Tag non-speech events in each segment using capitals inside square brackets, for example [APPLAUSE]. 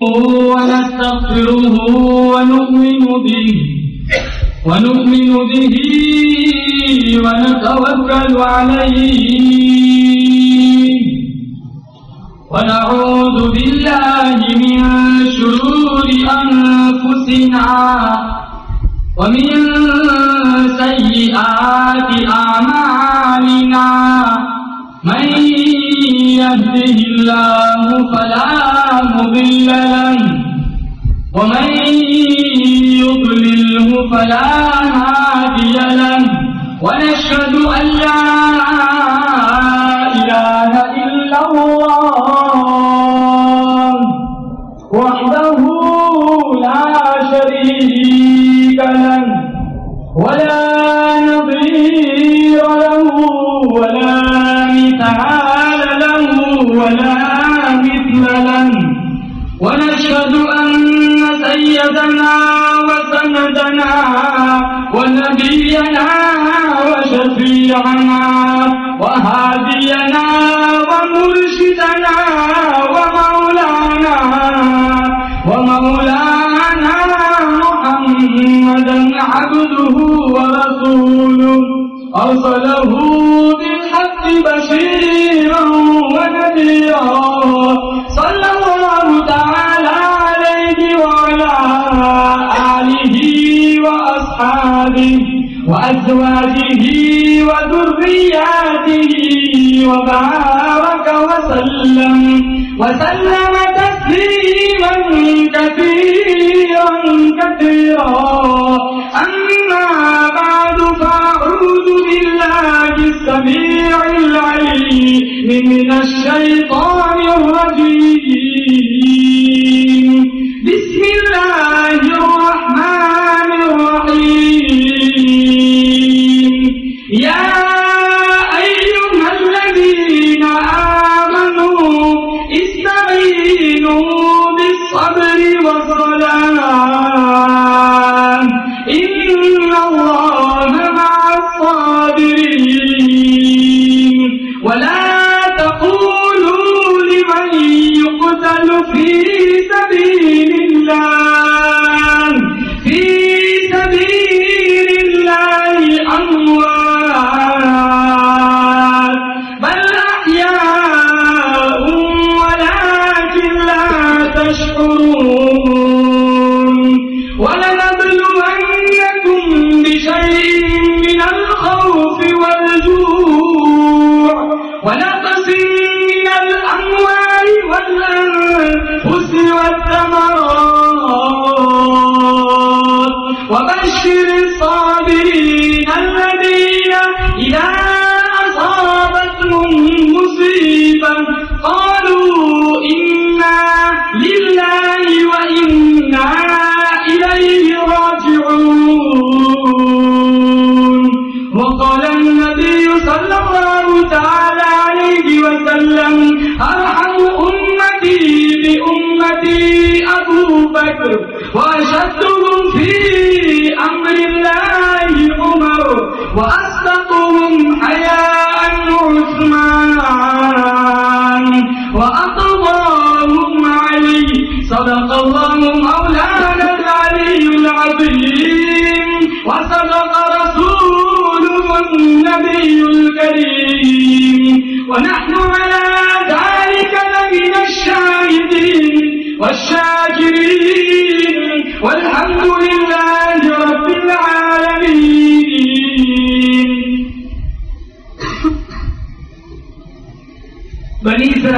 ونستغفره ونؤمن به ونؤمن به ونتوكل عليه. ونعوذ بالله من شرور أنفسنا ومن سيئات أعمالنا. من يهده الله فلا مضل له. ومن يضلله فلا هادي له. ونشهد أن لا إله إلا الله. ونبينا وشفيعنا وهادينا ومرشدنا ومولانا ومولانا محمدا عبده ورسوله. أرسله بالحق بشيرا ونذيرا. صلى الله تعالى عليه وعلى آله وأصحابه. وأزواجه وذرياته وبارك وسلم وسلم تسليما كثيرا كثيرا. أما بعد فأعوذ بالله السميع العليم من الشيطان الرجيم. بسم الله الرحمن Yeah!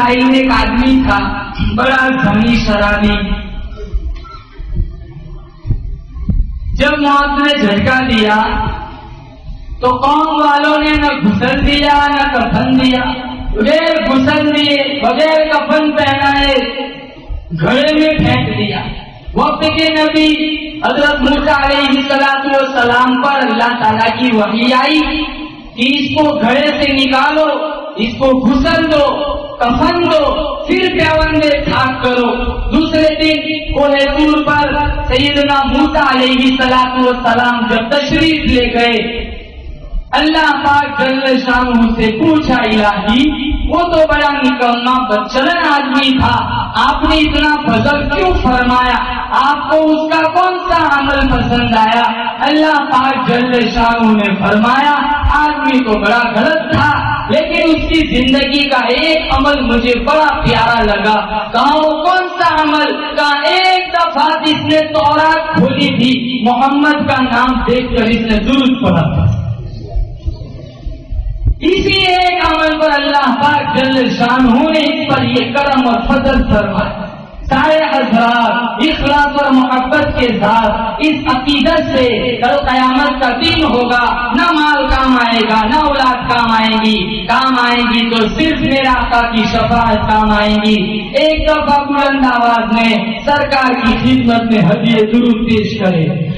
رحیم ایک آدمی تھا، بڑا زمین شرابی۔ جب موت نے جھٹکا دیا، تو قوم والوں نے نہ گھسل دیا، نہ کفن دیا۔ بغیر گھسل دیے، بغیر کفن پہنائے، گھڑے میں پھینک دیا۔ وقت کے نبی حضرت موسا علیہ و سلام پر اللہ تعالیٰ کی وحی آئی کہ اس کو گھڑے سے نکالو، اس کو گھسل دو۔ کفن دو پھر پیون میں خاک کرو دوسرے دن کوہ پر سیدنا موسیٰ علیہ السلام سلام جب تشریف لے گئے اللہ پاک جل شاہ سے پوچھا، الہی، وہ تو بڑا نکلنا بچلن آدمی تھا۔ آپ نے اتنا فضل کیوں فرمایا؟ آپ کو اس کا کون سا عمل پسند آیا؟ اللہ پاک جل شاہ نے فرمایا، آدمی تو بڑا غلط تھا، لیکن اس کی زندگی کا ایک عمل مجھے بڑا پیارا لگا۔ کہا وہ کون سا عمل؟ کا ایک دفعہ جس نے تورات کھولی تھی۔ محمد کا نام دیکھ کر اس نے درست پڑھا۔ تھا اسی ایک عمل پر اللہ پاک جل شان نے اس پر یہ کرم اور فضل فرمایا سارے حضرات اخلاص اور محبت کے ساتھ اس عقیدت سے کل قیامت کا دن ہوگا۔ نہ مال کام آئے گا، نہ اولاد کام آئے گی۔ کام آئے گی تو صرف میرا آقا کی شفاعت کام آئے گی۔ ایک دفعہ بلند آواز میں سرکار کی خدمت میں ہدیے ضرور پیش کرے۔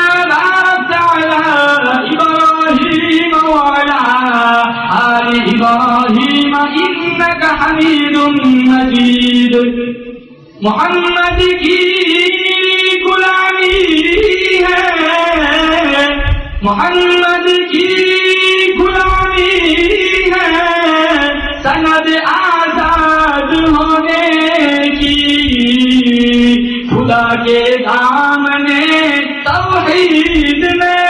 إبراهيم وعلى آل إبراهيم إنك حميد مجيد. محمد کی غلامی ہے محمد کی غلامی ہے سند آزاد ہونے کی. خدا کے دامنے توحید میں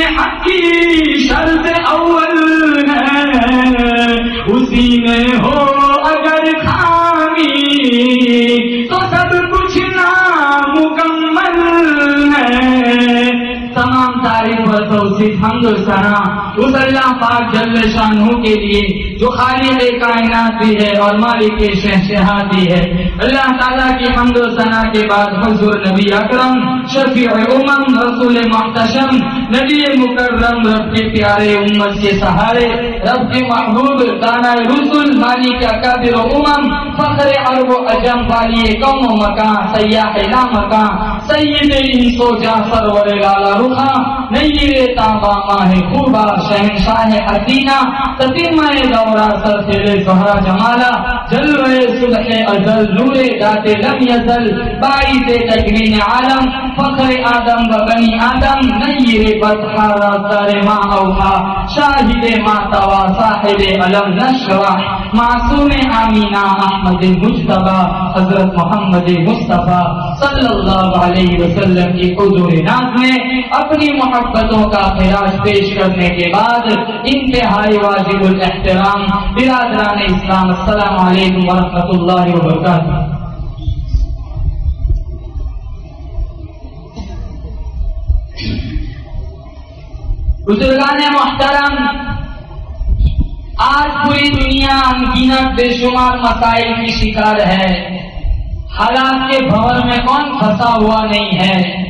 دین حق کی شرط اول ہے۔ اسی میں ہو اگر خامی، تو سب کچھ نامکمل ہے۔ تمام تعریف و توصیف حمد و ثنا اس اللہ پاک جل شانہ کے لیے، جو خالق کائنات بھی ہے اور مالک شہنشاہ بھی ہے۔ اللہ تعالیٰ کی حمد و ثنا کے بعد حضور نبی اکرم، شفیع امم، رسول محتشم، نبی مکرم، رب کے پیارے امت کے سہارے، رب کے محبوب، دانا رسول، مالک اکابر امم، فخر عرب و اجم والی قوم و مکان، سیاح لا مکان سید انسو جعفر و لالا رخا نیر تابا ماہ خوبا شہنشاہ حسینہ تتیمہ دورہ سر سیرے زہرا جمالا جلوے صلح ازل نور ذات لم یزل، باعث تکرین عالم فخر آدم و بنی آدم نیر بدخارا سر ما اوحا، شاہد ما توا، صاحب علم نشرح معصوم آمینہ احمد مجتبہ حضرت محمد مصطفیٰ صلی اللہ علیہ وسلم کی حضور ناز میں اپنی محبتوں کا خراج پیش کرنے کے بعد انتہائی واجب الاحترام، برادران اسلام، السلام علیکم ورحمۃ اللہ وبرکاتہ۔ بزرگان محترم، آج پوری دنیا انگینت بے شمار مسائل کی شکار ہے۔ حالات کے بھور میں کون پھنسا ہوا نہیں ہے۔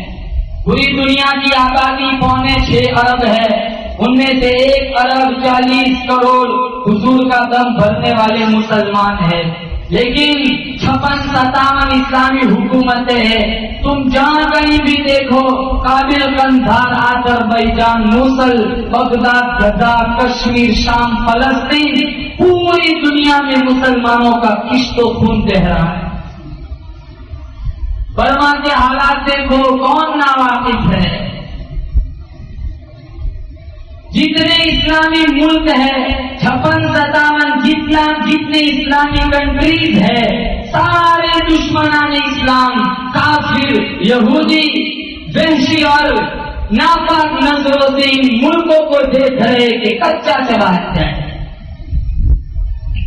پوری دنیا کی آبادی پونے چھ ارب ہے۔ ان میں سے ایک ارب چالیس کروڑ حضور کا دم بھرنے والے مسلمان ہیں۔ لیکن چھپن ستاون اسلامی حکومتیں ہیں۔ تم جہاں کہیں بھی دیکھو کابل کندھار آدر بیجان موسل بغداد، گدا، کشمیر، شام، فلسطین، پوری دنیا میں مسلمانوں کا کشت و خون دہ رہا ہے۔ برما کے حالات دیکھو، کون ناواقف ہے؟ جتنے اسلامی ملک ہے چھپن ستاون جتنا جتنے اسلامی کنٹریز ہے سارے دشمنان اسلام، کافر، یہودی، وحشی اور ناپاک نظروں سے ان ملکوں کو دیکھ رہے کہ کچا چلا جائے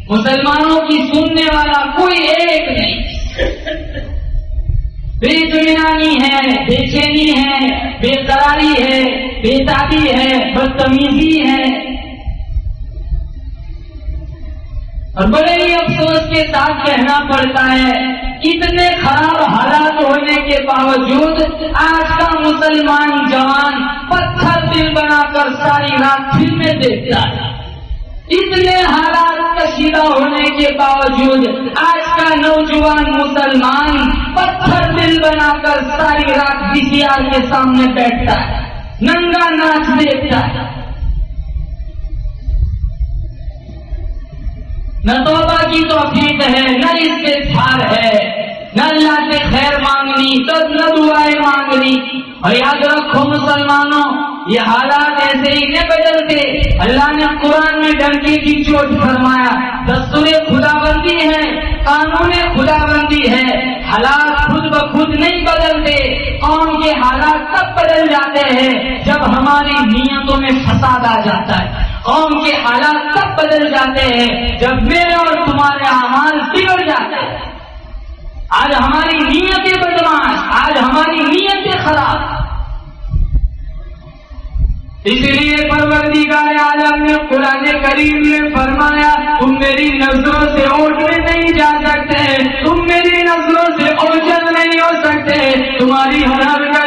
مسلمانوں کی سننے والا کوئی ایک نہیں۔ [LAUGHS] بے دنیانی ہے بے چینی ہے بے قراری ہے بے تابی ہے، بدتمیزی ہے۔ اور بڑے ہی افسوس کے ساتھ کہنا پڑتا ہے، اتنے خراب حالات ہونے کے باوجود آج کا مسلمان جوان پتھر دل بنا کر ساری رات فلمیں دیکھتا ہے۔ اتنے حالات کشیدہ ہونے کے باوجود آج کا نوجوان مسلمان پتھر دل بنا کر ساری رات بی سی آر کے سامنے بیٹھتا ہے، ننگا ناچ دیکھتا ہے۔ نہ توبہ کی توفیق ہے، نہ استفار ہے۔ نہ اللہ سے خیر مانگنی، تو نہ دعائیں مانگنی۔ اور یاد رکھو مسلمانوں یہ حالات ایسے ہی نہیں بدلتے اللہ نے قرآن میں ڈنکی کی چوٹ فرمایا۔ دستور خدا بندی ہے، قانون خدا بندی ہے۔ حالات خود بخود نہیں بدلتے۔ قوم کے حالات تب بدل جاتے ہیں جب ہماری نیتوں میں فساد آ جاتا ہے۔ قوم کے حالات تب بدل جاتے ہیں جب میرے اور تمہارے اعمال بگڑ جاتے ہیں۔ آج ہماری نیتیں بدماش آج ہماری نیتیں خراب اس لیے پروردگار عالم نے قرآن کریم میں فرمایا، تم میری نظروں سے اوٹنے نہیں جا سکتے، تم میری نظروں سے اوجل نہیں ہو سکتے، تمہاری ہر کا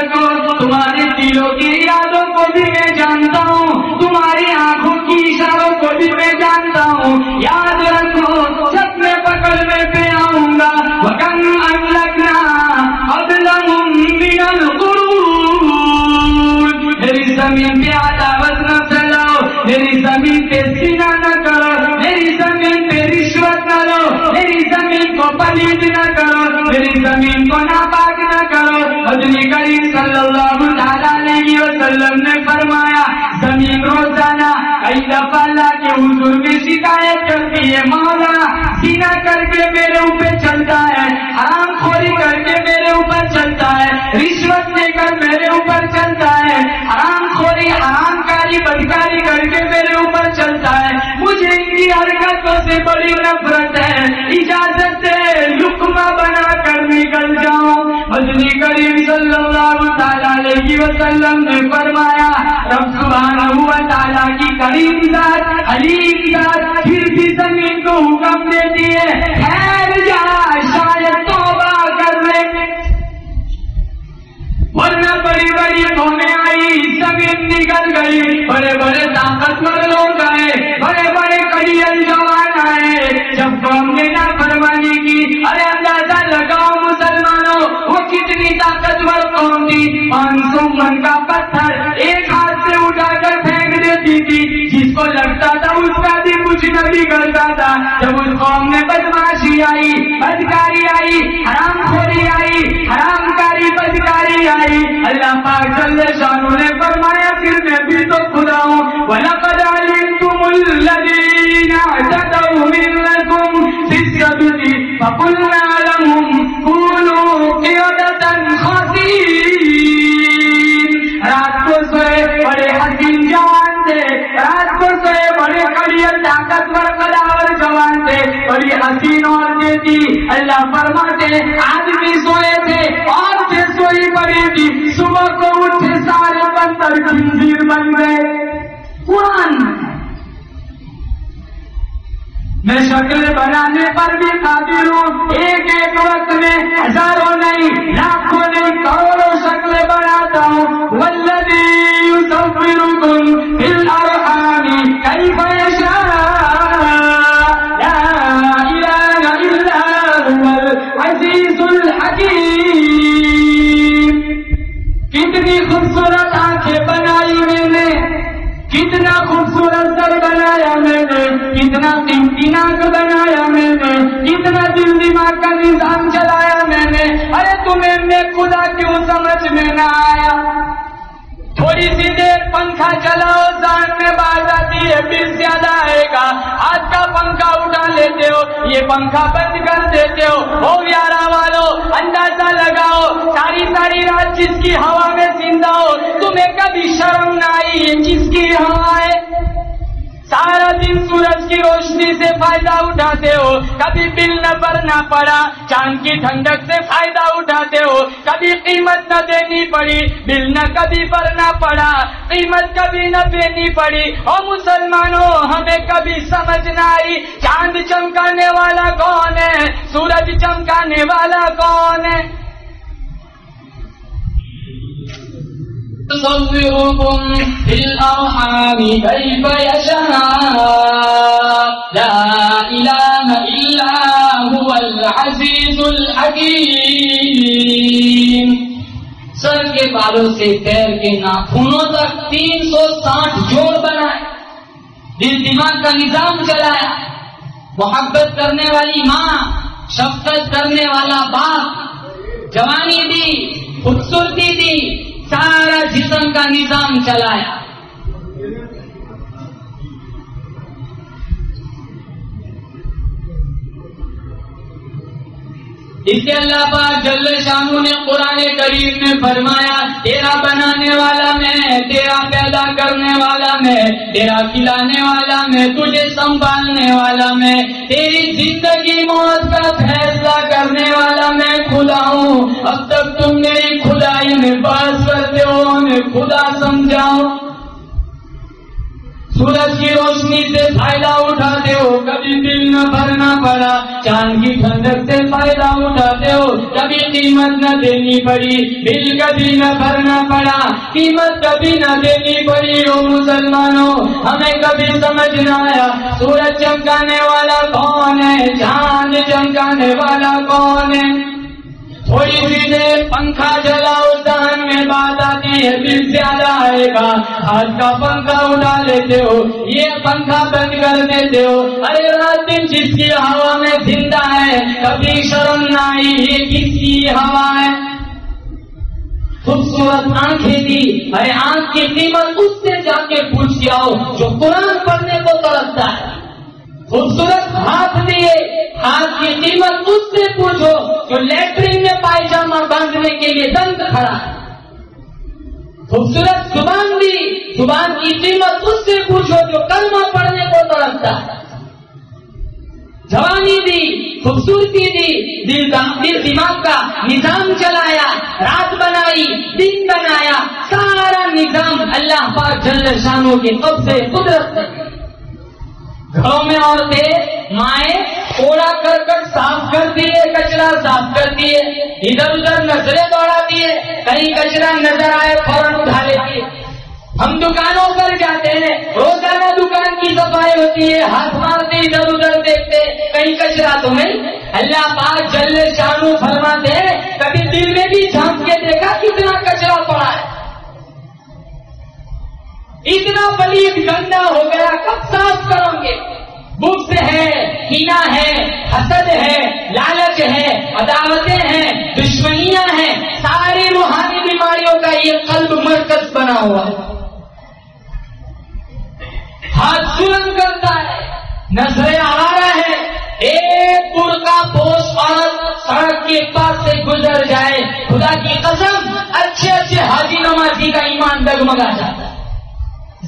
ہے مولا سینا کر کے میرے اوپر چلتا ہے، حرام خوری کر کے میرے اوپر چلتا ہے، رشوت لے کر میرے اوپر چلتا ہے، حرام خوری، حرام کاری، بدکاری کر کے میرے اوپر چلتا ہے۔ مجھے ان کی حرکتوں سے بڑی نفرت ہے، اجازت ہے لکما بنا کر نکل جاؤں مدنی کریم صلی اللہ تعالی علیہ وسلم نے فرمایا، رب سبحانہ ہوا تعالیٰ کی کریم ذات علیم ذات، پھر بھی زمین کو حکم دیتی ہے۔ خیر جا شاید توبہ کر لے۔ ورنہ بڑی بڑی قومیں آئی، زمین نکل گئی۔ بڑے بڑے طاقتور لوگ آئے بڑے بڑے کڑیل جوان آئے۔ جب قوم نے نہ فرمانی کی، ارے اندازہ لگاؤ مسلمانوں وہ کتنی طاقتور قوم تھی پانچ سو من کا پتھر ایک ہاتھ سے اٹھا کر پھینک دیتی تھی۔ جس کو لگتا تھا اس کا بھی کچھ نہ بگڑتا تھا۔ جب اس قوم میں بدماشی آئی، بدکاری آئی، حرام خوری آئی، حرام کاری، بدکاری آئی۔ اللہ پاک صلی شانو نے فرمایا، پھر میں بھی تو خدا ہوں۔ وَلَقَدْ عَلِمْتُمُ الَّذِينَ اعْتَدَوْا مِنْكُمْ فِي السَّبْتِ فَقُلْنَا تھے حسین عورتیں تھی اللہ فرماتے آج بھی سوئے تھے، اور سے سوئی پڑی تھی۔ صبح کو اٹھے سارے بندر خنزیر بن گئے۔ قرآن۔ میں شکل بنانے پر بھی قابل ہوں۔ ایک ایک وقت میں ہزاروں نہیں، لاکھوں نہیں، کروڑوں شکلیں بناتا ہوں۔ والذی یصورکم فی الارحام کیف یشاء خوبصورت سر بنایا میں نے۔ کتنا قیمتی ناک بنایا میں نے۔ کتنا دل دماغ کا نظام چلایا میں نے۔ ارے تمہیں میں خدا کیوں سمجھ میں نہ آیا؟ تھوڑی سی دیر پنکھا چلاؤ سان میں بات آتی ہے پھر زیادہ آئے گا آج کا پنکھا اٹھا لیتے ہو یہ پنکھا بند کر دیتے ہو ہو گیارہ والو اندازہ لگاؤ ساری ساری رات جس کی ہوا میں زندہ ہو تمہیں کبھی شرم نہ آئی یہ جس کی ہوا ہے سارا دن سورج کی روشنی سے فائدہ اٹھاتے ہو۔ کبھی بل نہ بھرنا پڑا، چاند کی ٹھنڈک سے فائدہ اٹھاتے ہو۔ کبھی قیمت نہ دینی پڑی، بل نہ کبھی بھرنا پڑا۔ قیمت کبھی نہ دینی پڑی۔ اور مسلمانوں ہمیں کبھی سمجھ نہ آئی، چاند چمکانے والا کون ہے؟ سورج چمکانے والا کون ہے؟ يصوركم في الأرحام كيف يشاء. لا إله إلا هو العزيز الحكيم. سر کے بالوں سے پیر کے ناخنوں تک تین سو ساٹھ جوڑ بنائے دل دماغ کا نظام چلایا. محبت کرنے والی ماں، شفقت کرنے والا باپ، جوانی دی، خوبصورتی دی سارا جسم کا نظام چلایا۔ اسے اللہ پاک جل شانو نے قرآن کریم میں فرمایا، تیرا بنانے والا میں، تیرا پیدا کرنے والا میں، تیرا کھلانے والا میں، تجھے سنبھالنے والا میں، تیری زندگی موت کا فیصلہ کرنے والا میں خدا ہوں۔ اب تک تم میری خدائی میں بس کرتے ہو، ہمیں خدا سمجھاؤ۔ سورج کی روشنی سے فائدہ اٹھاتے ہو، کبھی دل نہ بھرنا پڑا چاند کی ٹھنڈک سے فائدہ اٹھاتے ہو، کبھی قیمت نہ دینی پڑی، دل کبھی نہ بھرنا پڑا، قیمت کبھی نہ دینی پڑی۔ ہو مسلمانوں، ہمیں کبھی سمجھ نہ آیا، سورج چمکانے والا کون ہے چاند چمکانے والا کون ہے؟ تھوڑی سی دیر پنکھا جلاؤ دہن میں بات آتی ہے بل زیادہ آئے گا۔ ہاتھ کا پنکھا اٹھا لیتے ہو، یہ پنکھا بند کر دیتے ہو۔ ارے رات دن جس کی ہوا میں زندہ ہے، کبھی شرم نہ آئی، یہ کس کی ہوا ہے؟ خوبصورت آنکھیں دی ارے آنکھ کی قیمت اس سے جا کے پوچھ کے آؤ، جو قرآن پڑھنے کو ترستا ہے۔ خوبصورت ہاتھ دیے، ہاتھ کی قیمت اس سے پوچھو جو لیٹرین میں پائجامہ باندھنے کے لیے دند کھڑا ہے۔ خوبصورت زبان دی، زبان کی قیمت اس سے پوچھو جو کلمہ پڑھنے کو تڑپتا ہے۔ جوانی دی، خوبصورتی دی، دل دل دماغ کا نظام چلایا، رات بنائی، دن بنایا، سارا نظام اللہ پاک جل شانوں کے قبضے قدرت گھروں میں عورتیں مائیں کوڑا کر کر صاف کر دیے کچرا صاف کر دیے ادھر ادھر نظریں دوڑا دیے کہیں کچرا نظر آئے فوراً اٹھا لیتی ہم دکانوں پر جاتے ہیں، روزانہ دکان کی صفائی ہوتی ہے، ہاتھ مارتے، ادھر ادھر دیکھتے کہیں کچرا تو نہیں۔ اللہ پاک جل شانو فرماتے ہیں، کبھی دل میں بھی جھانک کے دیکھا کتنا اتنا پلیت گندا ہو گیا، کب صاف کرو گے؟ بکس ہے کینا ہے، حسد ہے، لالچ ہے، عداوتیں ہیں، دشمنیاں ہیں، ساری روحانی بیماریوں کا یہ قلب مرکز بنا ہوا ہے۔ ہاتھ ظلم کرتا ہے، نظریں آ ہے، ایک پور کا پوش عورت سڑک کے پاس سے گزر جائے، خدا کی قسم، اچھے اچھے حاجی نمازی کا ایمان ڈگمگا جاتا ہے۔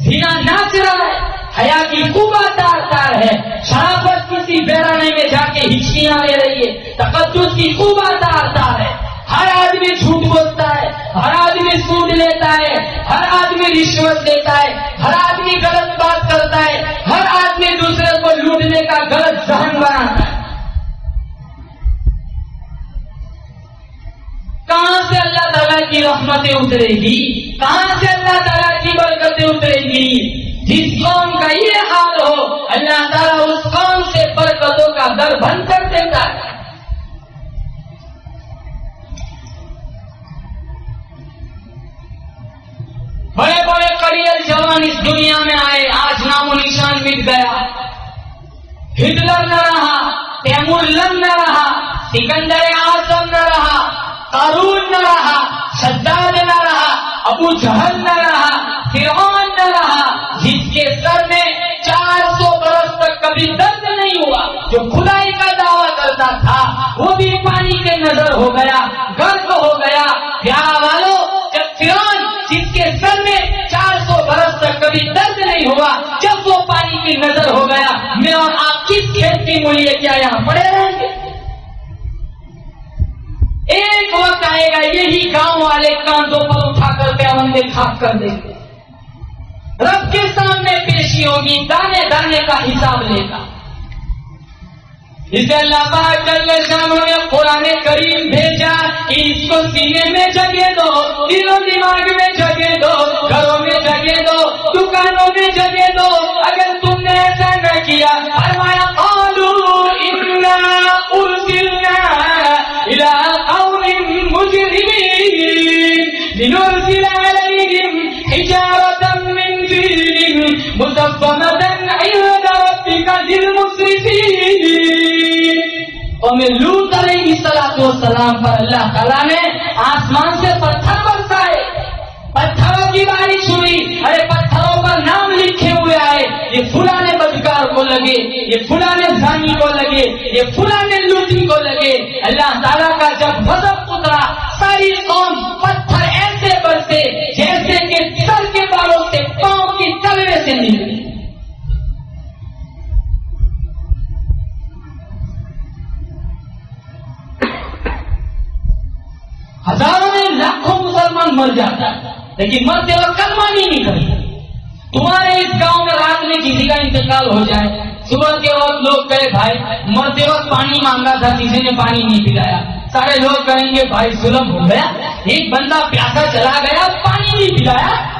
بنا ناچ رہا ہے حیا کی خوبا تار تار ہے۔ شرافت کسی بیرانے میں جا کے ہچکیاں لے رہی ہے۔ تقدس کی خوبا تار تار ہے۔ ہر آدمی جھوٹ بولتا ہے، ہر آدمی سود لیتا ہے، ہر آدمی رشوت دیتا ہے۔ ہر آدمی غلط بات کرتا ہے۔ ہر آدمی دوسرے کو لوٹنے کا غلط کہاں سے اللہ تعالیٰ کی رحمتیں اترے گی؟ کہاں سے اللہ تعالیٰ کی برکتیں اترے گی؟ جس قوم کا یہ حال ہو، اللہ تعالیٰ اس قوم سے برکتوں کا در بند کر دیتا ہے۔ بڑے بڑے کریئر جوان اس دنیا میں آئے، آج نام و نشان مٹ گیا۔ ہٹلر نہ رہا، تیمور لنگ نہ رہا، سکندر آزم نہ رہا۔ قارون نہ رہا شداد نہ رہا، ابو جہل نہ رہا، فرعون نہ رہا، جس کے سر میں چار سو برس تک کبھی درد نہیں ہوا، جو خدائی کا دعویٰ کرتا تھا، وہ بھی پانی کے نظر ہو گیا، گرد ہو گیا۔ پیارا والوں جب فرعون جس کے سر میں چار سو برس تک کبھی درد نہیں ہوا، جب وہ پانی کی نظر ہو گیا، میں اور آپ کس کھیت کی مولیے کیا یہاں پڑے رہیں آئے گا یہی گاؤں والے کاندوں پر اٹھا کر پیاون کھاپ کر دیں گے رب کے سامنے پیشی ہوگی، دانے دانے کا حساب لے گا۔ اسے اللہ پاک شاموں نے قرآن کریم بھیجا کہ اس کو سینے میں جگہ دو، دلوں دماغ میں جگہ دو۔ حجارة من جيل مسبمة عند ربك للمسرفين قوم لوط علیہ السلام پر اللہ تعالیٰ نے آسمان سے پتھر برسائے. پتھروں کی بارش ہوئی ارے پتھروں پر نام لکھے ہوئے آئے. یہ فلانے بدکار کو لگے. یہ فلانے زانی کو لگے. یہ فلانے لوٹی کو لگے. اللہ تعالیٰ کا جب غضب اترا، ساری قوم پتھر ایسے برسے. ہزاروں میں لاکھوں مسلمان مر جاتا ہے، لیکن مرتے وقت کلمہ نہیں نکلتا۔ تمہارے اس گاؤں میں رات میں کسی کا انتقال ہو جائے، صبح کے وقت لوگ کہے، بھائی، مرتے وقت پانی مانگا تھا، کسی نے پانی نہیں پلایا۔ سارے لوگ کہیں گے، بھائی، ظلم ہو گیا، ایک بندہ پیاسا چلا گیا، پانی نہیں پلایا۔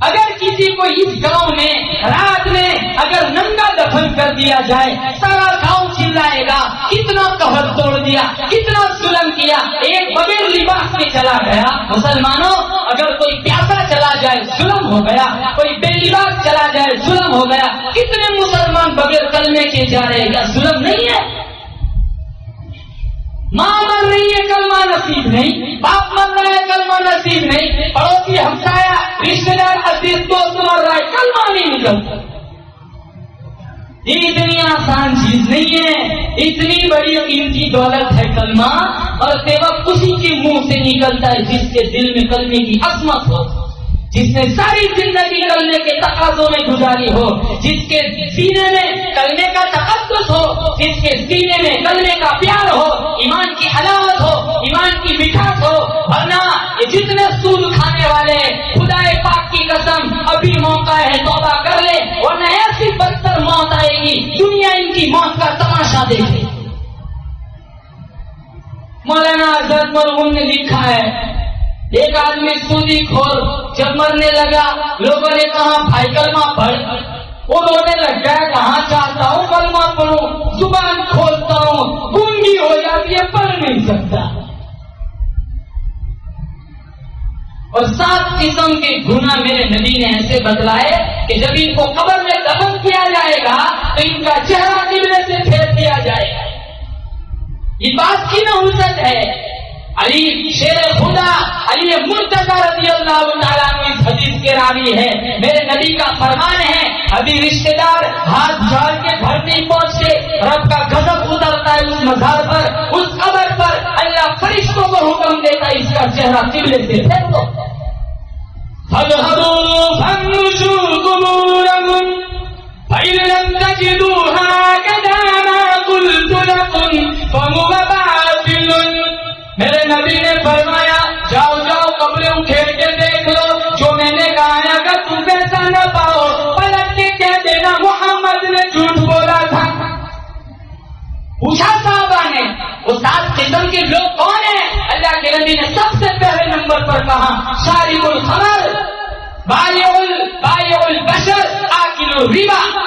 اگر کسی کو اس گاؤں میں، رات میں اگر ننگا دفن کر دیا جائے، سارا گاؤں چلائے گا، کتنا قبر توڑ دیا، کتنا ظلم کیا، ایک بغیر لباس میں چلا گیا۔ مسلمانوں، اگر کوئی پیاسا چلا جائے ظلم ہو گیا، کوئی بے لباس چلا جائے ظلم ہو گیا، کتنے مسلمان بغیر کلمے کے جا رہے کیا ظلم نہیں ہے؟ ماں مر رہی ہے، کلمہ نصیب نہیں، باپ مر رہا ہے، کلمہ نصیب نہیں، پڑوسی ہمسایا رشتے دار عزیز، دوست مر رہا ہے، کلمہ نہیں نکلتا یہ اتنی آسان چیز نہیں ہے، اتنی بڑی قیمتی دولت ہے کلمہ، اور سیوک اسی کے منہ سے نکلتا ہے جس کے دل میں کلمے کی عظمت ہو۔ جس نے ساری زندگی کلمے کے تقاضوں میں گزاری ہو، جس کے سینے میں کلمے کا تقدس ہو، جس کے سینے میں کلمے کا پیار ہو، ایمان کی حلاوت ہو، ایمان کی مٹھاس ہو، ورنہ جتنے سود کھانے والے خدا پاک کی قسم، ابھی موقع ہے توبہ کر لے، ورنہ ایسی بدتر موت آئے گی، دنیا ان کی موت کا تماشا دیکھے۔ مولانا حضرت مرحوم نے لکھا ہے ایک آدمی سودی کھول جب مرنے لگا، لوگوں نے کہا، بھائی کلمہ پڑھ۔ وہ رونے لگ گیا کہاں چاہتا ہوں؟ کلمہ پڑھوں۔ زبان کھولتا ہوں۔ گونگی ہو جاتی ہے، پڑھ نہیں سکتا۔ اور سات قسم کے گنا میرے نبی نے ایسے بتلائے کہ جب ان کو قبر میں دفن کیا جائے گا، تو ان کا چہرہ قبلے سے پھیر دیا جائے گا۔ یہ بات کی نحوست ہے۔ علی شیر خدا، علی مرتضی رضی اللہ تعالیٰ اس حدیث کے راوی ہے میرے نبی کا فرمان ہے، ابھی رشتے دار ہاتھ جھاڑ کے گھر نہیں پہنچتے، رب کا غضب اترتا ہے اس مزار پر، اس قبر پر۔ اللہ فرشتوں کو حکم دیتا ہے، اس کا چہرہ قبلے سے پھیر دو فاذهبوا فانشوا قبورهم فإن لم تجدوا هكذا ما قلت لكم، فهو باطل میرے نبی نے فرمایا، جاؤ جاؤ، قبریں اکھیڑ کے دیکھ لو۔ جو میں نے کہا ہے اگر تم ایسا نہ پاؤ، پلٹ کے کہہ دینا محمد نے جھوٹ بولا تھا۔ پوچھا صاحبہ نے وہ سات قسم کے لوگ کون ہیں؟ اللہ کے نبی نے سب سے پہلے نمبر پر کہا شارب الخمر بالغ بالغ البشر آکل الربا۔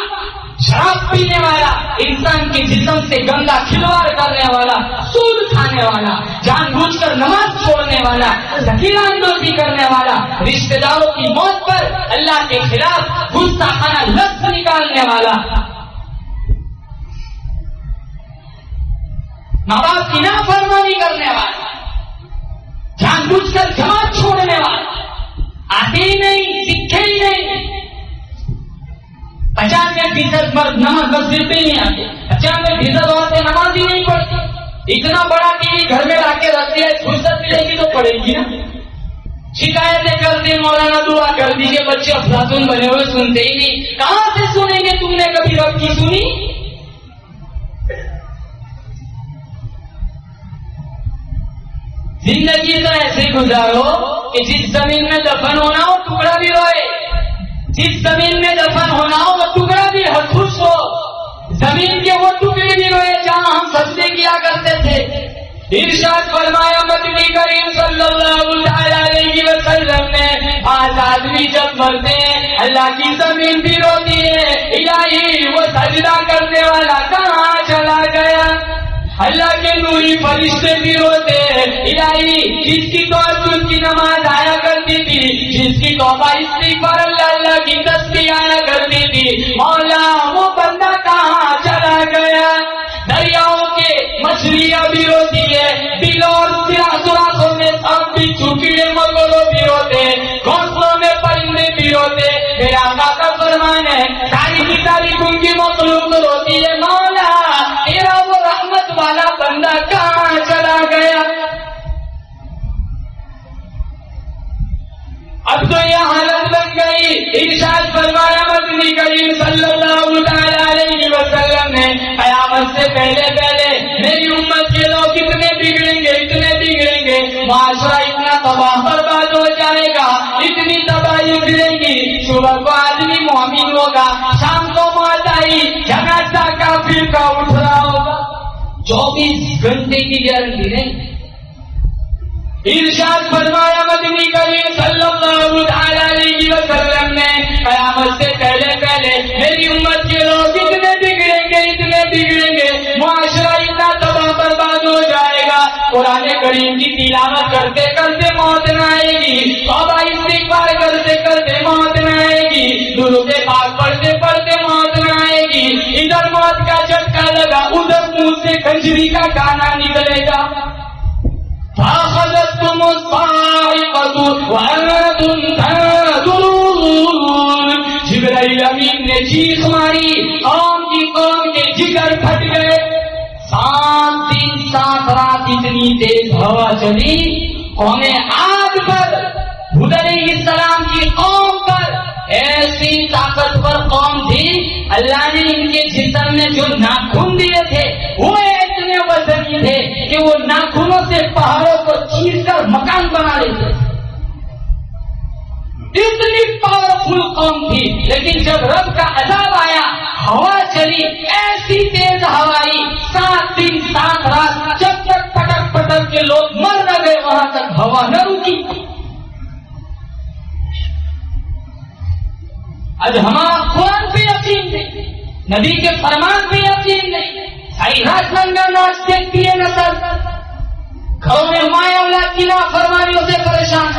شراب پینے والا، انسان کے جسم سے گندا کھلواڑ کرنے والا، سود کھانے والا، جان بوجھ کر نماز چھوڑنے والا ذکیرہ اندوزی کرنے والا رشتے داروں کی موت پر اللہ کے خلاف غصہ خانہ لفظ نکالنے والا۔ ماں باپ کی نافرمانی کرنے والا، جان بوجھ کر جماعت چھوڑنے والا۔ آتے ہی نہیں سیکھے ہی نہیں۔ پچانوے فیصد مرد نماز مسجد میں نہیں آتے پچانوے فیصد عورتیں نماز ہی نہیں پڑھتی۔ اتنا بڑا ٹی وی گھر میں لا کے رکھتے ہیں فرصت ملے گی تو پڑے گی نا۔ شکایتیں کرتے مولانا دعا کر دیجیے بچے افلاطون بنے ہوئے، سنتے ہی نہیں۔ کہاں سے سنیں گے؟ تم نے کبھی رب کی سنی؟ زندگی تو ایسے گزارو کہ جس زمین میں دفن ہونا ہو، ٹکڑا بھی روئے۔ جس زمین میں دفن ہونا ہو، وہ ٹکڑا بھی خوش ہو۔ زمین کے وہ ٹکڑے بھی روئے جہاں ہم سجدے کیا کرتے تھے۔ ارشاد فرمایا مدنی کریم صلی اللہ علیہ وسلم نے آج آدمی جب مرتے ہیں اللہ کی زمین بھی روتی ہے، الہی وہ سجدہ کرنے والا کہاں چلا گیا؟ اللہ کے نوری فرشتے بھی روتے الہی، جس کی طور ان کی نماز آیا کرتی تھی، جس کی توبہ استغفار اللہ اللہ کی تصویر آیا کرتی تھی۔ مولا، وہ بندہ کہاں چلا گیا؟ دریاؤں کے مچھلیاں بھی روتی ہے دل اور سراسوں میں سب بھی چوکیڑے مگولوں اب یہ حالت بن گئی، ارشاد فرمایا مدنی کریم صلی اللہ تعالی علیہ وسلم نے قیامت سے پہلے پہلے میری امت کے لوگ کتنے بگڑیں گے، اتنے بگڑیں گے معاشرہ اتنا تباہ برباد ہو جائے گا، اتنی تباہی گریں گی۔ صبح کو آدمی مومن ہوگا، شام کو ماتائی جنازہ کافر کا اٹھ رہا ہوگا۔ چوبیس گھنٹے کی گارنٹی نہیں ارشاد فرمایا، مدنی کریم صلی اللہ علیہ وسلم نے قیامت سے پہلے پہلے میری امت کے لوگ اتنے بگڑیں گے، اتنے بگڑیں گے، معاشرہ اتنا تباہ برباد ہو جائے گا۔ قرآن کریم کی تلاوت کرتے کرتے موت نہ آئے گی بابا استغفار کرتے کرتے موت نہ آئے گی گرو کے پاس پڑھتے پڑھتے موت نہ آئے گی۔ ادھر موت کا جھٹکا لگا، ادھر منہ سے کنجری کا گانا نکلے گا۔ الصاعقة وأنتم تنظرون جبرائیل امین نے چیخ ماری قوم کی قوم کے جگر پھٹ گئے. سات دن، سات رات اتنی تیز ہوا چلی قومیں آگ پر علیہ السلام کی قوم پر. ایسی طاقتور قوم تھی، اللہ نے ان کے جسم میں جو ناخن دیے تھے، وہ اتنے وزنی تھے کہ وہ ناخنوں سے پہاڑوں کو چیر کر مکان بنا لیتے اتنی پاورفل قوم تھی، لیکن جب رب کا عذاب آیا، ہوا چلی، ایسی تیز ہوائی، سات دن، سات رات، جب تک پٹک پٹک کے لوگ مر نہ گئے، وہاں تک ہوا نہ رکی۔ آج ہمارا قرآن پہ یقین نہیں، نبی کے فرمان پہ یقین نہیں۔ سائی دیکھتی ہے نسل گھروں میں مایا اولاد کی نا سے پریشان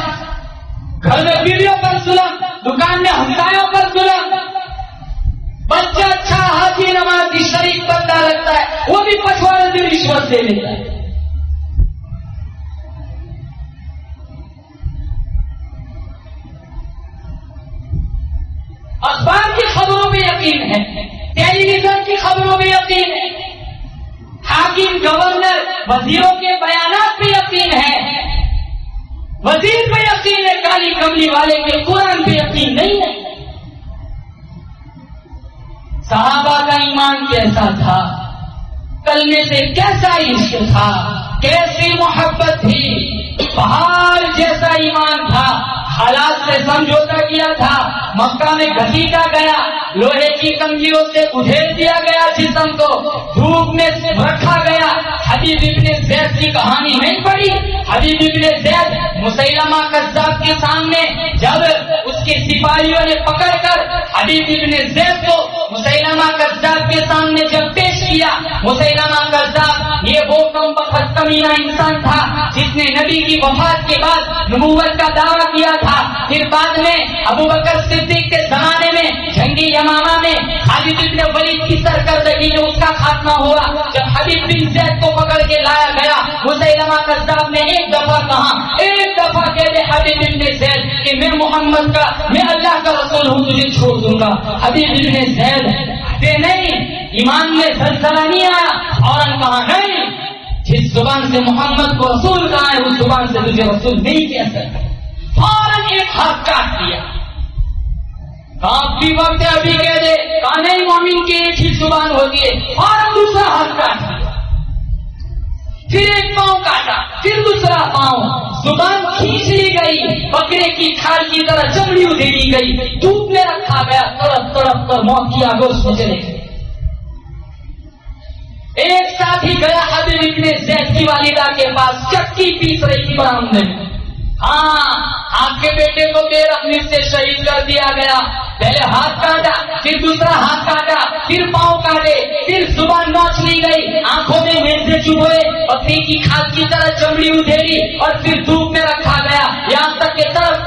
گھر میں بیویوں پر ظلم دکان میں ہمسایوں پر ظلم بچہ اچھا حاجی نماز کی شریف بندہ لگتا ہے وہ بھی پچھواڑے سے رشوت دے لیتا ہے اخبار کی خبروں میں یقین ہے ٹیلی ویژن کی خبروں میں یقین ہے حاکم گورنر، وزیروں کے بیانات پہ یقین ہے۔ وزیر پہ یقین ہے، کالی کملی والے کے قرآن پہ یقین نہیں ہے۔ صحابہ کا ایمان کیسا تھا؟ کلمے سے کیسا عشق تھا؟ کیسی محبت تھی؟ پہاڑ جیسا ایمان تھا، حالات سے سمجھوتا کیا تھا؟ مکہ میں گھسیٹا گیا، لوہے کی کنگیوں سے ادھیڑ دیا گیا جسم کو، دھوپ میں رکھا گیا۔ حبیب ابن زید کی کہانی نہیں پڑی حبیب ابن زید مسلمہ کذاب کے سامنے جب اس کے سپاہیوں نے پکڑ کر حبیب ابن زید کو مسلمہ کذاب کے سامنے جب پیش کیا مسلمہ کذاب یہ وہ کم بخت انسان تھا جس نے نبی کی وفات کے بعد نبوت کا دعویٰ کیا تھا۔ پھر بعد میں ابو بکر صدیق کے زمانے میں، جنگی یمامہ میں خالد ابن ولید کی سرکردگی میں اس کا خاتمہ ہوا جب حبیب بن زید کو پکڑ کے لایا گیا۔ مسلمہ کذاب نے ایک دفعہ کہا ایک دفعہ کہتے حبیب ابن زید کہ میں محمد کا، میں اللہ کا رسول ہوں، تجھے چھوڑ دوں گا۔ حبیب ابن زید کہ نہیں، ایمان میں زلزلہ نہیں آیا اور کہا نہیں، جس زبان سے محمد کو رسول کہا ہے، اس زبان سے تجھے رسول نہیں کہہ سکتا۔ فوراً ایک ہاتھ کاٹ دیا۔ آپ بھی وقت ابھی کہہ دے، کانے مومن کی ایک ہی زبان ہوتی ہے فوراً دوسرا ہاتھ کاٹ دیا پھر ایک پاؤں کاٹا، پھر دوسرا پاؤں۔ زبان کھینچ لی گئی، بکرے کی کھال کی طرح چمڑی ادھیڑی گئی۔ دھوپ میں رکھا گیا، تڑپ تڑپ کر موت کی آگوش میں چلے گئے ایک گیا حضرت ابن زید کی والدہ کے پاس، چکی پیس رہی تھی برامنے میں۔ ہاں آپ کے بیٹے کو دیر اپنے سے شہید کر دیا گیا۔ پہلے ہاتھ کاٹا، پھر دوسرا ہاتھ کاٹا، پھر پاؤں کاٹے، پھر زبان نوچ لی گئی، آنکھوں میں میسے چبھوئے پھر کی کھاد کی طرح چمڑی ادھیری اور پھر دھوپ میں رکھا گیا۔ یہاں تک کہ طرف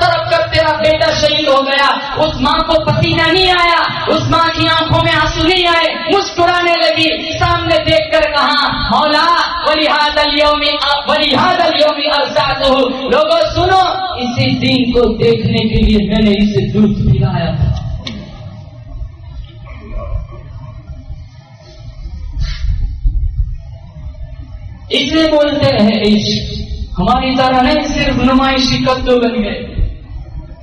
شہید ہو گیا۔ اس ماں کو پسینہ نہیں آیا۔ اس ماں کی آنکھوں میں آنسو نہیں آئے۔ مسکرانے لگی۔ سامنے دیکھ کر کہا، مولا ولیحاد اليوم ولیحاد اليوم ارسالہ لوگوں، سنو، اسی دن کو دیکھنے کے لیے میں نے اسے دودھ پلایا تھا۔ اسے بولتے ہیں، عشق۔ ہماری طرح نہیں، صرف نمائشی کدو بن گئے۔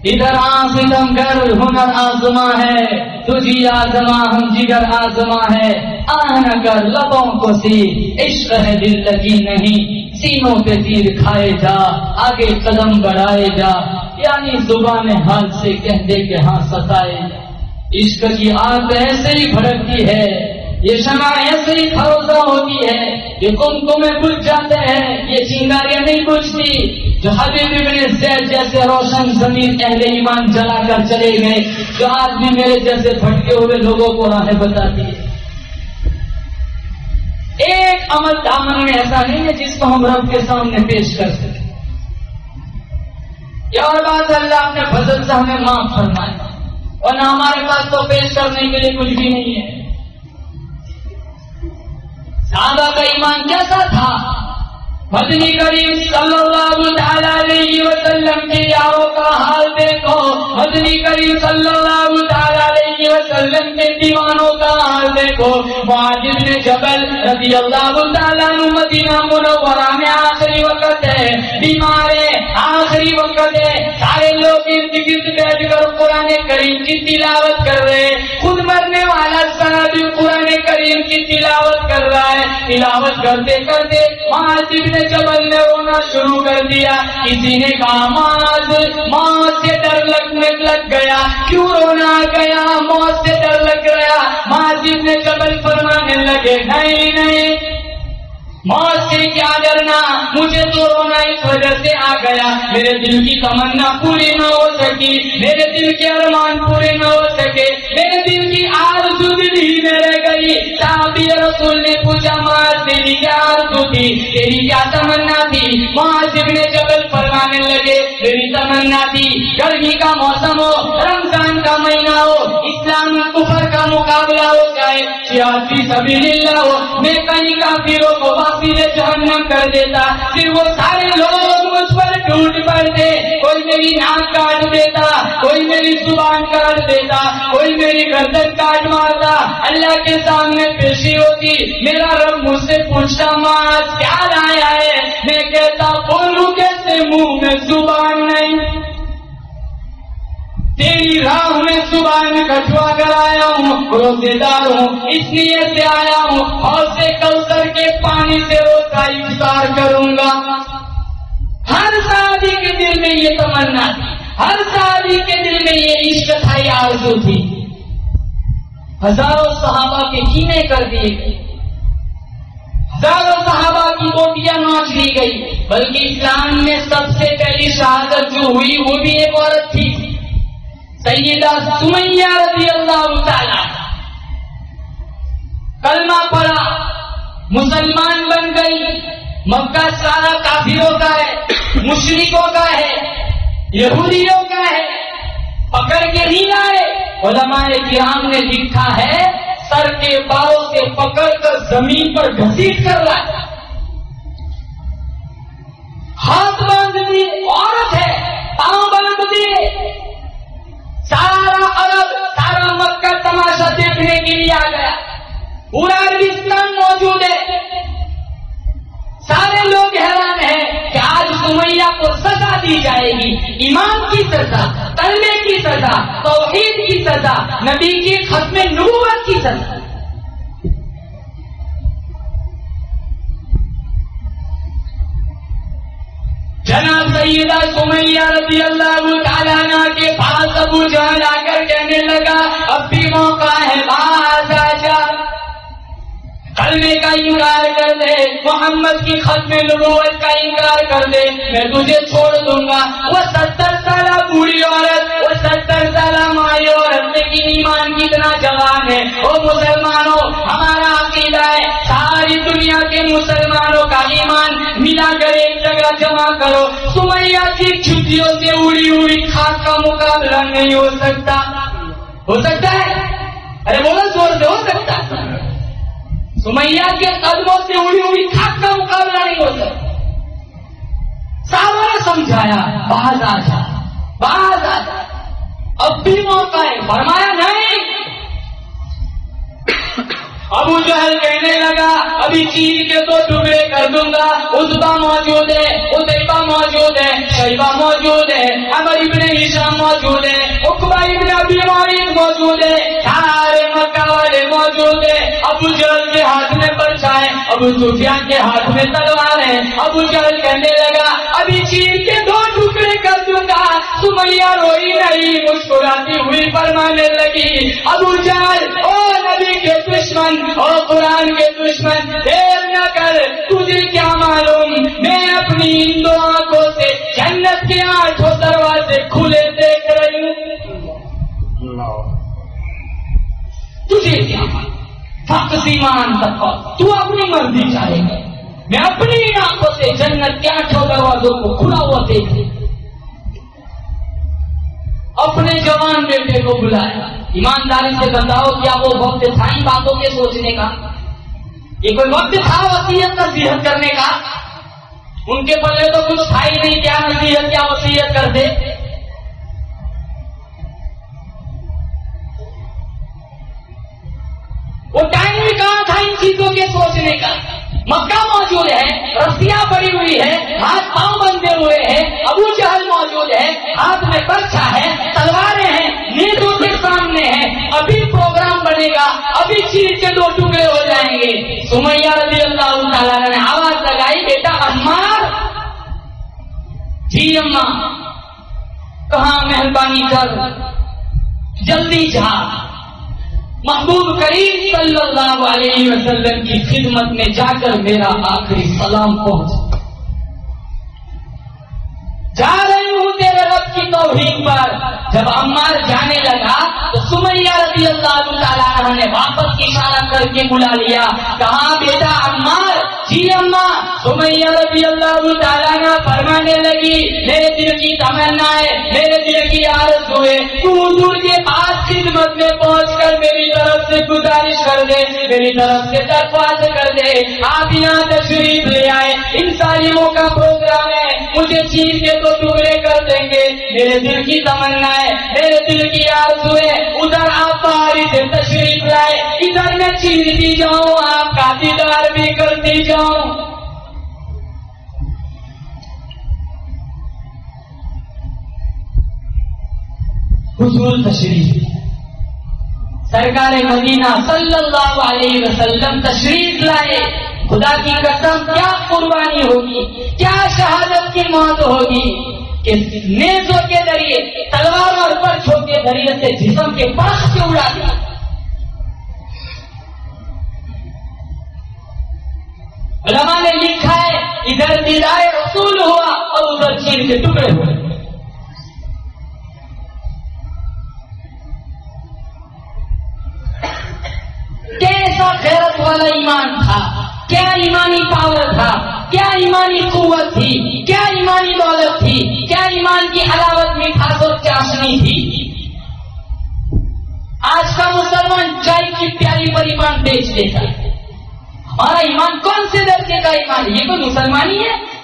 ادھر آسم گر ہنر آزما ہے۔ تجھی آزما ہم جگر آزما ہے۔ آن کر لبوں کو سی عشق ہے دل لگی نہیں۔ سینوں پہ تیر کھائے جا، آگے قدم بڑھائے جا۔ یعنی زبان حال سے کہہ دے کہ ہاں ستائے عشق کی آگ ایسے ہی بھڑکتی ہے۔ یہ شمع ایسے ہی بھروسہ ہوتی ہے یہ کم کمے بجھ جاتے ہیں۔ یہ چنگاریاں نہیں بجھتی جو حبیب ابن زید جیسے روشن زمین اہل ایمان جلا کر چلے گئے، جو آج بھی میرے جیسے بھٹکے ہوئے لوگوں کو راہیں بتاتی ہے ایک عمل دامن میں ایسا نہیں ہے جس کو ہم رب کے سامنے پیش کر سکیں۔ یہ اور بات اللہ اپنے فضل سے ہمیں معاف فرمائے۔ اور نہ ہمارے پاس تو پیش کرنے کے لیے کچھ بھی نہیں ہے۔ صحابہ کا ایمان کیسا تھا۔ مدنی کریم صلی اللہ تعالی علیہ وسلم کے یاروں کا حال دیکھو۔ مدنی کریم صلی اللہ تعالی علیہ وسلم کے دیوانوں کا حال دیکھو۔ معاجر نے جبل رضی اللہ تعالیٰ عنہ مدینہ منورہ میں آخری وقت ہے۔ بیمار آخری وقت ہے۔ سارے لوگ ارد گرد بیٹھ کر قرآن کریم کی تلاوت کر رہے۔ ہیں خود مرنے والا سنا بھی قرآن کریم کی تلاوت کر رہا ہے۔ تلاوت کرتے کرتے معاذ نے جبل نے رونا شروع کر دیا۔ کسی نے کہا معاذ موت سے ڈر لگنے لگ گیا۔ کیوں رونا گیا؟ موت سے ڈر لگ گیا۔ معاذ نے جبل فرمانے لگے، نہیں نہیں موت سے کیا ڈرنا؟ مجھے تو رونا اس وجہ سے آ گیا۔ میرے دل کی تمنا پوری نہ ہو سکی۔ میرے دل کے ارمان پورے نہ ہو سکے۔ میرے دل کی آرزو دل ہی میں رہ گئی۔ صحابی رسول نے پوچھا معاذ تیری کیا آرزو تھی تیری کیا تمنا تھی؟ معاذ ابن جبل فرمانے لگے، میری تمنا تھی۔ گرمی کا موسم ہو، رمضان کا مہینہ ہو کا مقابلہ ہو جائے، سیاسی سبیل اللہ ہو، میں کہیں کافروں کو واپس جہنم کر دیتا، پھر وہ سارے لوگ مجھ پر ٹوٹ پڑتے کوئی میری ناک کاٹ دیتا، کوئی میری زبان کاٹ دیتا، کوئی میری گردن کاٹ مارتا، اللہ کے سامنے پیشی ہوتی، میرا رب مجھ سے پوچھتا ماس کیا لایا ہے؟ میں کہتا، بولوں کیسے منہ میں زبان نہیں؟ تیری راہ میں زبان کٹوا کر آیا ہوں روزے دار ہوں، اس لیے سے آیا ہوں اور سے کوثر کے پانی سے روزہ افطار کروں گا۔ ہر شادی کے دل میں یہ تمنا تھی، ہر شادی کے دل میں یہ عشق تھا، یہ آرزو تھی۔ ہزاروں صحابہ کے کینے کر دیے گئے۔ ہزاروں صحابہ کی بوٹیاں نوچ لی گئی، بلکہ اسلام میں سب سے پہلی شہادت جو ہوئی، وہ بھی ایک عورت تھی۔ سیدہ سمیہ رضی اللہ تعالی کلمہ پڑا مسلمان بن گئی، مکہ سارا کافروں کا ہے مشرقوں کا ہے، یہودیوں کا ہے۔ پکڑ کے نہیں آئے علماء کرام نے لکھا ہے، سر کے بالوں سے پکڑ کر زمین پر گھسیٹ کر رہا ہاتھ باندھ دی عورت ہے پاؤں باندھ دیے۔ سارا عرب، سارا مکہ تماشا دیکھنے کے لیے آ گیا۔ پورا عربستان موجود ہے۔ سارے لوگ حیران ہیں کہ آج سمیا سمیہ کو سزا دی جائے گی۔ امام کی سزا کلمے کی سزا، توحید کی سزا، نبی کی ختم نبوت کی سزا۔ جناب سیدہ سمیہ رضی اللہ تعالیٰ عنہ کے پاس ابو جہل آ کر کہنے لگا، اب بھی موقع ہے باز آ جا کلمے کا انکار کر دے، محمد کی ختم نبوت کا انکار کر دے، میں تجھے چھوڑ دوں گا۔ وہ ستر سالہ بوڑھی عورت، وہ ستر سالہ مائی عورت، لیکن ایمان کتنا جوان ہے۔ وہ مسلمانوں، ہمارا عقیدہ ہے، ساری دنیا کے مسلمانوں کا ایمان ملا کر ایک جگہ جمع کرو۔ سمیا کی چھٹیوں سے اڑی اڑی خاک کا مقابلہ نہیں ہو سکتا۔ ہو سکتا ہے؟ ارے بولو زور سے، ہو سکتا سمیا کے قدموں سے اڑی اڑی خاک کا مقابلہ نہیں ہو سکتا صحابہ نے سمجھایا باز آ جا باز آ جا اب بھی موقع ہے فرمایا نہیں ابو جہل کہنے لگا، ابھی چیز کے دو ٹکڑے کر دوں گا۔ ادبا موجود ہے ادیبا موجود ہے شیبا موجود ہے امر ابن ہشام موجود ہے اقبا ابن ابی معید موجود ہے سارے مکہ والے موجود ہے ابو جہل کے ہاتھ میں پرچا ہے، ابو سفیان کے ہاتھ میں تلوار ہے۔ ابو جہل کہنے لگا، ابھی چیز کے دو ٹکڑے کر دوں گا۔ سمیا روئی نہیں، مسکراتی ہوئی فرمانے لگی۔ ابو جہل، او نبی کے دشمن اور قرآن کے دشمن دیر نہ کر تجھے کیا معلوم؟ میں اپنی ان دو آنکھوں سے جنت کے آٹھوں دروازے کھلے دیکھ رہی ہوں۔ تجھے کیا معلوم؟ فقسیمان تک تو اپنی مرضی چاہے گا۔ میں اپنی آنکھوں سے جنت کے آٹھوں دروازوں کو کھلا ہوا دیکھ رہی اپنے جوان بیٹے کو بلایا ایمانداری سے بتاؤ کیا وہ وقت تھا ہی باتوں کے سوچنے کا؟ یہ کوئی وقت تھا وسیعت نصیحت کرنے کا؟ ان کے پلے تو کچھ تھا ہی نہیں، کیا نصیحت، کیا وسیعت کر دے وہ ٹائم بھی کہاں تھا ان چیزوں کے سوچنے کا؟ مکہ موجود ہے، رسیاں پڑی ہوئی ہے ہاتھ پاؤں بندے ہوئے ہیں، ابو جہل موجود ہے، ہاتھ میں برچا ہے، تلواریں ہیں نیزوں کے سامنے ہیں۔ ابھی پروگرام بنے گا، ابھی چیز کے دو ٹکڑے ہو جائیں گے۔ سمیہ رضی اللہ تعالیٰ نے آواز لگائی، بیٹا عمار! جی اما، کہاں مہربانی کر، جلدی جا۔ محبوب کریم صلی اللہ علیہ وسلم کی خدمت میں جا کر میرا آخری سلام پہنچ۔ جا رہے کی توحید پر جب عمار جانے لگا تو سمیہ رضی اللہ تعالیٰ عنہ نے واپس اشارہ کر کے بلا لیا کہاں بیٹا عمار جی اما۔ سمیہ رضی اللہ تعالیٰ عنہ فرمانے لگی، میرے دل کی تمنا ہے، میرے دل کی عادت ہوئے۔ تو حضور کے پاس خدمت میں پہنچ کر میری طرف سے گزارش کر دے، میری طرف سے درخواست کر دے۔ آپ یہاں تشریف لے آئے۔ ان تعلیموں کا پروگرام ہے، مجھے چیز کے تو ٹکڑے کر دیں گے۔ میرے دل کی تمنا ہے، میرے دل کی آرزو ہے۔ ادھر آپ پہاڑی سے تشریف لائے، ادھر میں چیزتی جاؤں، آپ کا دیدار بھی کرتی جاؤں۔ حضور تشریف۔ سرکار مدینہ صلی اللہ علیہ وسلم تشریف لائے۔ خدا کی قسم، کیا قربانی ہوگی؟ کیا شہادت کی موت ہوگی؟ کہ نیزوں کے ذریعے تلوار اور پرچھوں کے ذریعے سے جسم کے پاس سے اڑا دیا۔ علماء نے لکھا ہے، ادھر دیدار رسول ہوا اور ادھر چین کے ٹکڑے ہوئے۔ کیسا خیرت والا ایمان تھا۔ کیا ایمانی پاور تھا؟ کیا ایمانی قوت تھی؟ کیا ایمانی دولت تھی؟ کیا ایمان کی حلاوت میں اور چاشنی تھی؟ آج کا مسلمان چائے کی پیاری پر ایمان بیچ دیتا ہے۔ ہمارا ایمان کون سے درجے کا ایمان؟ یہ کوئی مسلمانی ہے؟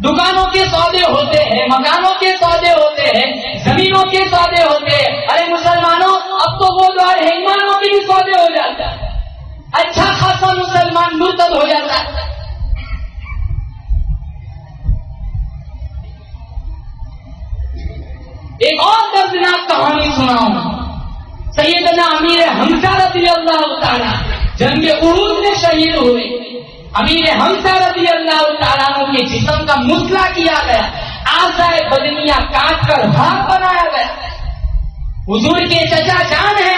دکانوں کے سودے ہوتے ہیں، مکانوں کے سودے ہوتے ہیں، زمینوں کے سودے ہوتے ہیں۔ ارے مسلمانوں اب تو وہ دور ہے کے بھی سودے ہو جاتا ہے اچھا خاصا مسلمان مرتد ہو جاتا ہے۔ ایک اور دردناک کہانی سناؤں۔ سیدنا امیر حمزہ رضی اللہ تعالیٰ، جنگ عروج میں شہید ہوئے۔ امیر حمزہ رضی اللہ تعالیٰ کے جسم کا مسئلہ کیا گیا۔ آسائے بدنیا کاٹ کر بھاگ بنایا گیا۔ حضور کے چچا جان ہے۔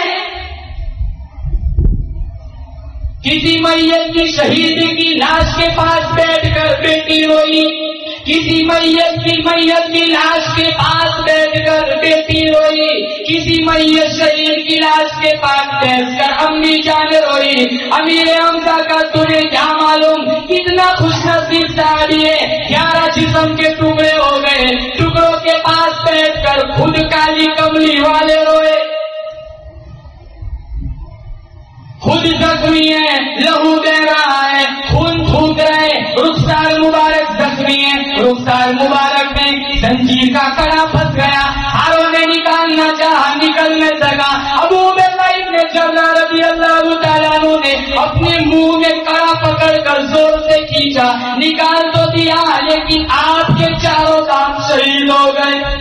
کسی میت کی شہید کی لاش کے پاس بیٹھ کر بیٹی روئی۔ کسی میت کی میت کی لاش کے پاس بیٹھ کر بیٹی روئی، کسی میت شہید کی لاش کے پاس بیٹھ کر امی جان روئی۔ امیر حمزہ کا تمہیں کیا معلوم؟ کتنا خوش نصیب ساری ہے۔ گیارہ جسم کے ٹکڑے ہو گئے۔ ٹکڑوں کے پاس بیٹھ کر خود کالی کملی والے روئے۔ خود زخمی ہے، لہو دے رہا ہے۔ خون پھونک رہے رخسار مبارک زخمی ہے رخسار مبارک میں زنجیر کا کڑا پھنس گیا۔ ہاروں نے نکالنا چاہا نکل نہ سکا ابو نے جبلا رضی اللہ تعالیٰ نے اپنے منہ میں کڑا پکڑ کر زور سے کھینچا۔ نکال تو دیا، لیکن آپ کے چاروں کام شہید ہو گئے۔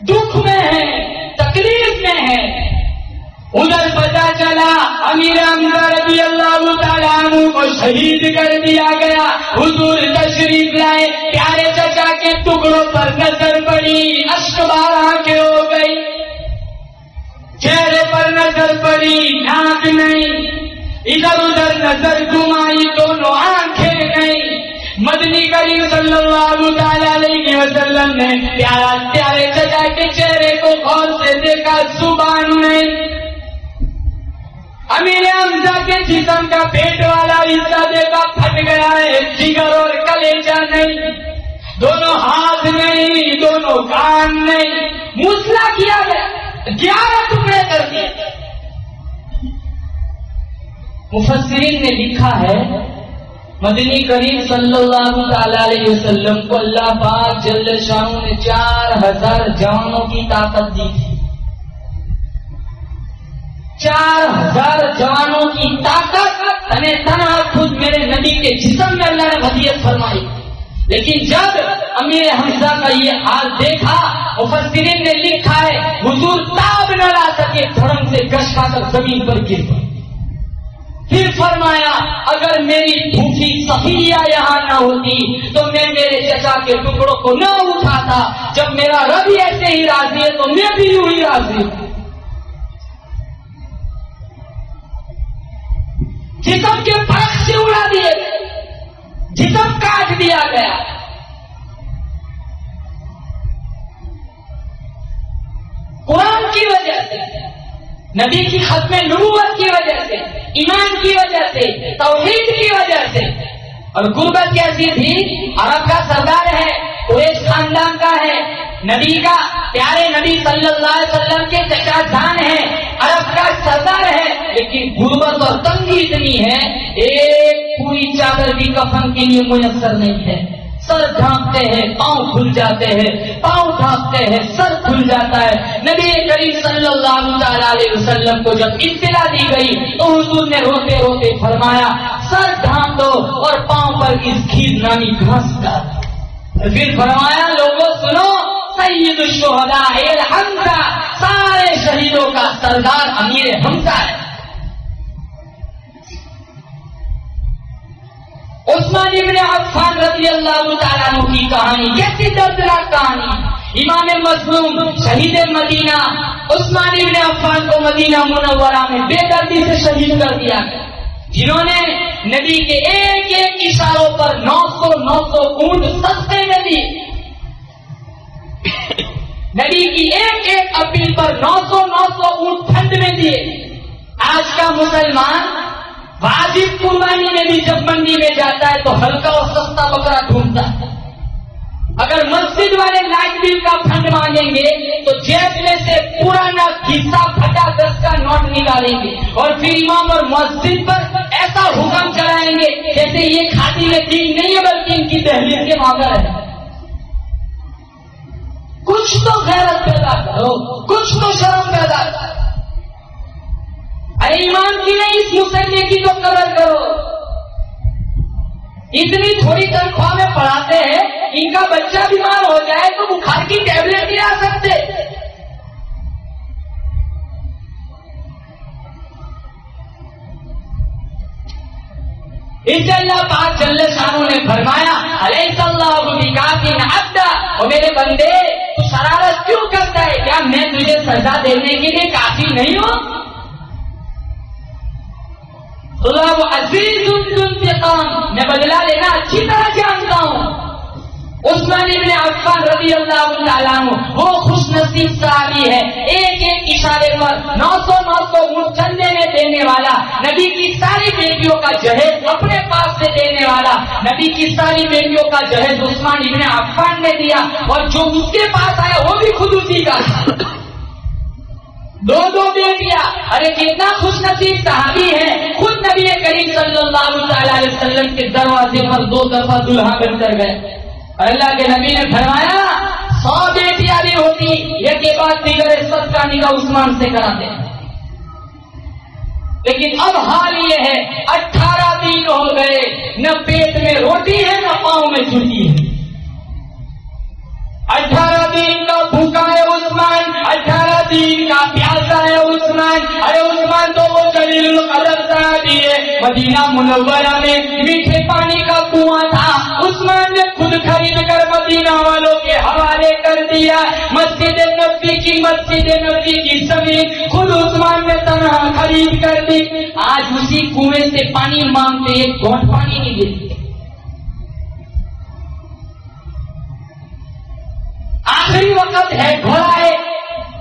دکھ میں ہے، تکلیف میں ہے۔ ادھر پتا چلا، امیر حمزہ رضی اللہ تعالیٰ عنہ کو شہید کر دیا گیا۔ حضور تشریف لائے۔ پیارے چچا کے ٹکڑوں پر نظر پڑی۔ اشک بار آنکھیں ہو گئی چہرے پر نظر پڑی۔ ناک نہیں۔ ادھر ادھر نظر گھمائی، دونوں آنکھیں نہیں۔ مدنی کریم صلی اللہ تعالیٰ علیہ وسلم نے پیارا پیارے چچا کے چہرے کو غور سے دیکھا۔ زبان نہیں جسم کا پیٹ والا حصہ دیکھا پھٹ گیا ہے، جگر اور کلیجا نہیں، دونوں ہاتھ نہیں، دونوں کان نہیں۔ مسلا کیا گیا گیارہ ٹکڑے کر دیے مفسرین نے لکھا ہے، مدنی کریم صلی اللہ تعالی علیہ وسلم کو اللہ پاک جل شاہ نے چار ہزار جوانوں کی طاقت دی تھی۔ چار ہزار جوانوں کی طاقت تنہا خود میرے نبی کے جسم میں اللہ نے ودیت فرمائی۔ لیکن جب امیر حمزہ کا یہ حال دیکھا، مفسرین نے لکھا ہے، حضور تاب نہ لا سکے دھرم سے گش کھا کر زمین پر گر پڑے۔ پھر فرمایا، اگر میری بھوکی سفیہ یہاں نہ ہوتی، تو میں میرے چچا کے ٹکڑوں کو نہ اٹھاتا۔ جب میرا رب ایسے ہی راضی ہے، تو میں بھی یوں ہی راضی ہوں۔ جسم کے پرخ سے اڑا دیے، جسم کاٹ دیا گیا۔ قرآن کی وجہ سے، نبی کی ختم نبوت کی وجہ سے، ایمان کی وجہ سے، توحید کی وجہ سے اور غربت کیسی تھی عرب کا سردار ہے، قریش خاندان کا ہے، نبی کا پیارے نبی صلی اللہ علیہ وسلم کے چچا جان ہے، عرب کا سردار ہے، لیکن غربت اور تنگی اتنی ہے، ایک پوری چادر بھی کفن کے لیے میسر نہیں ہے۔ سر ڈھانپتے ہیں، پاؤں کھل جاتے ہیں، پاؤں ڈھانپتے ہیں، سر کھل جاتا ہے۔ نبی کریم صلی اللہ تعالی علیہ وسلم کو جب اطلاع دی گئی، تو حضور نے روتے روتے فرمایا، سر ڈھانپ دو اور پاؤں پر اس کھیر نانی گھاس ڈال۔ پھر فرمایا، لوگوں سنو، سید الشہداء الحمزہ، سارے شہیدوں کا سردار امیر حمزہ ہے۔ عثمان ابن عفان رضی اللہ تعالیٰ عنہ کی کہانی کیسی دردناک کہانی، امام مظلوم شہید مدینہ، عثمان ابن عفان کو مدینہ منورہ میں بے دردی سے شہید کر دیا گیا۔ جنہوں نے نبی کے ایک ایک اشاروں پر نو سو نو سو اونٹ سستے میں دی نبی کی ایک ایک اپیل پر نو سو نو سو اونٹ ٹھنڈ میں دیے۔ آج کا مسلمان واجب قربانی میں بھی جب منڈی میں جاتا ہے تو ہلکا اور سستا بکرا ڈھونڈتا ہے۔ اگر مسجد والے لائٹ بل کا فنڈ مانگیں گے تو جیب میں سے پرانا حصہ پھٹا دس کا نوٹ نکالیں گے اور پھر امام اور مسجد پر ایسا حکم چلائیں گے جیسے یہ کھاتی میں دین نہیں ہے بلکہ ان کی دہلیز کے مانگر ہے کچھ تو غیرت پیدا کرو، کچھ تو شرم پیدا کرو۔ ارے ایمان کی نہیں، اس مسئلے کی تو قدر کرو۔ اتنی تھوڑی تنخواہ میں پڑھاتے ہیں، ان کا بچہ بیمار ہو جائے تو بخار کی ٹیبلٹ نہیں آ سکتے۔ اس اللہ پاک جل شانوں نے فرمایا ارے اللہ کافی اور میرے بندے تو شرارت کیوں کرتا ہے؟ کیا میں تجھے سزا دینے کے لیے کافی نہیں ہوں؟ اللہ عزیز انتقام میں بدلا لینا اچھی طرح جانتا ہوں عثمان ابن عفان رضی اللہ تعالیٰ وہ خوش نصیب صحابی ہے ایک ایک اشارے پر نو سو نو سو اونٹ چلنے میں دینے والا نبی کی ساری بیٹیوں کا جہیز اپنے پاس سے دینے والا نبی کی ساری بیٹیوں کا جہیز عثمان ابن عفان نے دیا اور جو اس کے پاس آیا وہ بھی خود اسی کا دو دو بیٹیاں۔ ارے کتنا خوش نصیب صحابی ہے خود نبی کریم صلی اللہ تعالی علیہ وسلم کے دروازے پر دو دفعہ دلہا بن کر گئے۔ اللہ کے نبی نے فرمایا، سو بیٹیاں بھی ہوتی یہ کے بعد دیگر سب کا نگاہ عثمان سے کراتے۔ لیکن اب حال یہ ہے، اٹھارہ دن ہو گئے، نہ پیٹ میں روٹی ہے، نہ پاؤں میں چھٹی ہے۔ مدینہ منورہ میں میٹھے پانی کا کنواں تھا۔ عثمان نے خود خرید کر مدینہ والوں کے حوالے کر دیا۔ مسجد نبی کی مسجد نبی کی زمین خود عثمان نے تنہا خرید کر دی۔ آج اسی کنویں سے پانی مانگتے ایک گھونٹ پانی نہیں دیتے آخری وقت ہے، گھوڑا ہے۔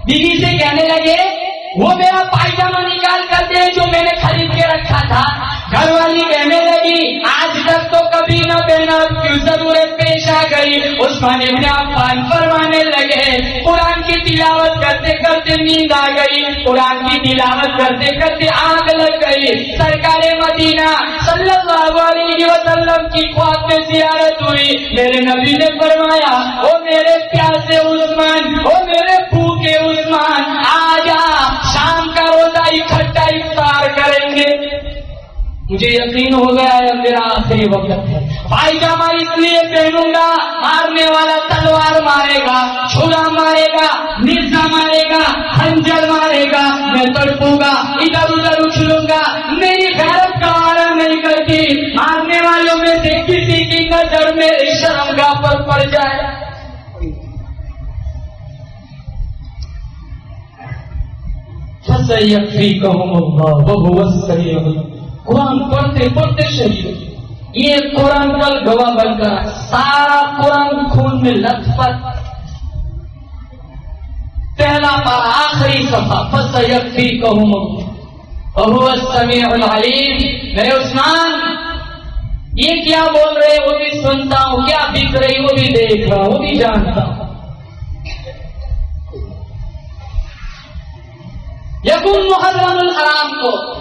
بیوی سے کہنے لگے وہ میرا پائجامہ نکال کر دے جو میں نے خرید کے رکھا تھا۔ گھر والی کہنے لگی، آج تک تو کبھی نہ پہنا کیوں ضرورت پیش آ گئی؟ عثمان ابن عفان فرمانے لگے، قرآن کی تلاوت کرتے کرتے نیند آ گئی۔ قرآن کی تلاوت کرتے کرتے آگ لگ گئی۔ سرکار مدینہ صلی اللہ علیہ وسلم کی خواب میں زیارت ہوئی۔ میرے نبی نے فرمایا، او میرے پیاسے عثمان، او میرے بھوکے عثمان، آ مجھے یقین ہو گیا ہے میرا آخری وقت ہے۔ بھائی جامع اس لیے پہنوں گا، مارنے والا تلوار مارے گا چھلا مارے گا، مرزا مارے گا، خنجر مارے گا، میں تڑپوں گا، ادھر ادھر اچھلوں گا۔ میری غیرت کا آرم نہیں کرتی۔ مارنے والوں میں سے کسی کی نظر میں شرم گاہ پر پڑ جائے۔ قرآن پڑھتے پڑھتے شہید یہ قرآن کل گواہ بن کر سارا قرآن خون میں لت پت۔ پہلا پار آخری سفا بس یقفی کہوں بہو سمیع العلیم میرے عثمان، یہ کیا بول رہے وہ بھی سنتا ہوں۔ کیا بک رہی وہ بھی دیکھ رہا ہوں، وہ بھی جانتا ہوں۔ یقین محرم الحرام کو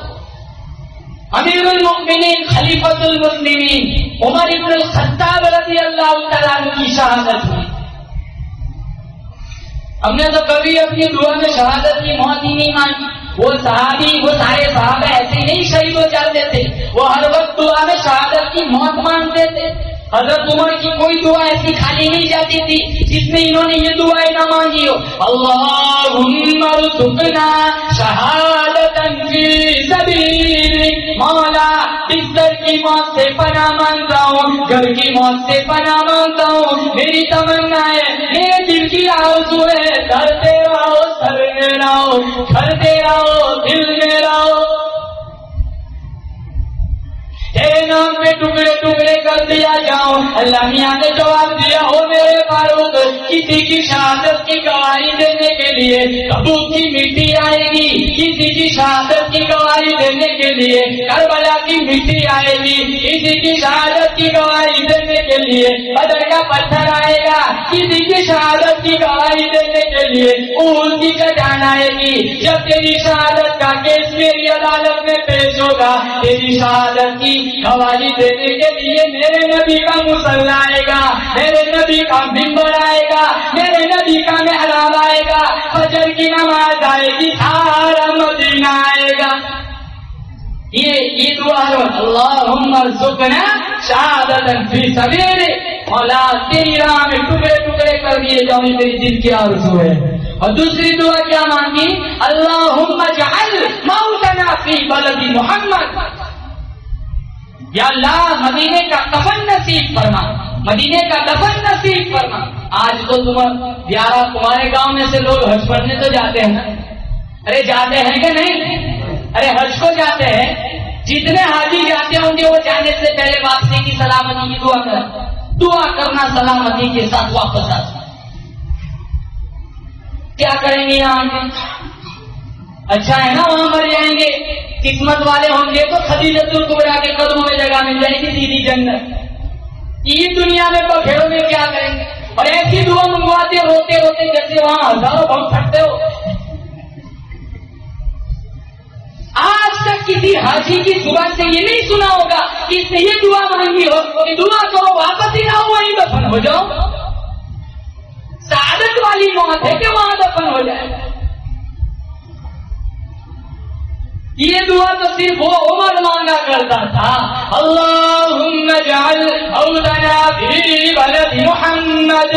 امیر المؤمنین خلیفت المسلمین عمر ابن الخطاب رضی اللہ تعالیٰ کی شہادت ہوئی ہم نے تو کبھی اپنی دعا میں شہادت کی موت ہی نہیں مانی۔ وہ صحابی، وہ سارے صحابہ ایسے نہیں شہید ہو جاتے تھے۔ وہ ہر وقت دعا میں شہادت کی موت مانگتے تھے۔ حضرت عمر کی کوئی دعا ایسی خالی نہیں جاتی تھی، جس میں انہوں نے یہ دعائیں نہ مانگی ہو۔ اللہ سکنا شہادت مولا بستر کی موت سے پناہ مانگتا ہوں، گھر کی موت سے پناہ مانگتا ہوں۔ میری تمنا ہے، میرے دل کی آوزو ہے۔ ڈرتے رہو سر میں رہو ڈرتے رہو دل میں رہو تیرے نام پہ ٹکڑے ٹکڑے کر دیا جاؤں اللہ میاں نے جواب دیا ہو میرے فاروق، کسی کی شہادت کی گواہی دینے کے لیے کبوت کی مٹی آئے گی۔ کسی کی شہادت کی گواہی دینے کے لیے کربلا کی مٹی آئے گی۔ کسی کی شہادت کی گواہی دینے کے لیے بدر کا پتھر آئے گا۔ کسی کی شہادت کی گواہی دینے کے لیے اون کی چٹان آئے گی۔ جب تیری شہادت کا کیس میری عدالت میں پیش ہوگا، تیری شہادت کی گواہی دینے کے لیے میرے نبی کا مسلح آئے گا، میرے نبی کا ممبر آئے گا، میرے نبی کا محراب آئے گا، فجر کی نماز آئے گی، سارا مدینہ آئے گا۔ یہ یہ دعا اللہم ارزقنا شہادت فی سبیل مولا تیری راہ میں ٹکڑے ٹکڑے کر دیے جاؤ میری دل کی آرزو ہے۔ اور دوسری دعا کیا مانگی؟ اللہم اجعل موتنا فی بلد محمد۔ یا اللہ مدینے کا کفن نصیب فرما، مدینے کا دفن نصیب فرما۔ آج تو تم گیارہ تمہارے گاؤں میں سے لوگ حج پڑھنے تو جاتے ہیں نا؟ ارے جاتے ہیں کہ نہیں؟ ارے حج کو جاتے ہیں۔ جتنے حاجی جاتے ہوں گے وہ جانے سے پہلے واپسی کی سلامتی کی دعا کر دعا کرنا سلامتی کے ساتھ واپس آ۔ کیا کریں گے یہاں اچھا ہے نا، وہاں مر جائیں گے۔ قسمت والے ہوں گے تو خدیجت القبرا کے قدموں میں جگہ مل جائے گی سیدھی جنت۔ یہ دنیا میں بخیروں میں کیا کریں گے؟ اور ایسی دعا منگواتے روتے روتے جیسے وہاں ہزاروں بم پھٹتے ہو۔ آج تک کسی حاجی کی زبان سے یہ نہیں سنا ہوگا کہ اس نے یہ دعا مانگی ہو کہ دعا کرو واپس ہی نہ ہو، وہیں دفن ہو جاؤ۔ سعادت والی موت ہے کہ وہاں دفن ہو جائے۔ یہ دعا تو صرف وہ عمر مانگا کرتا تھا اللہم جعل عودنا فی بلد محمد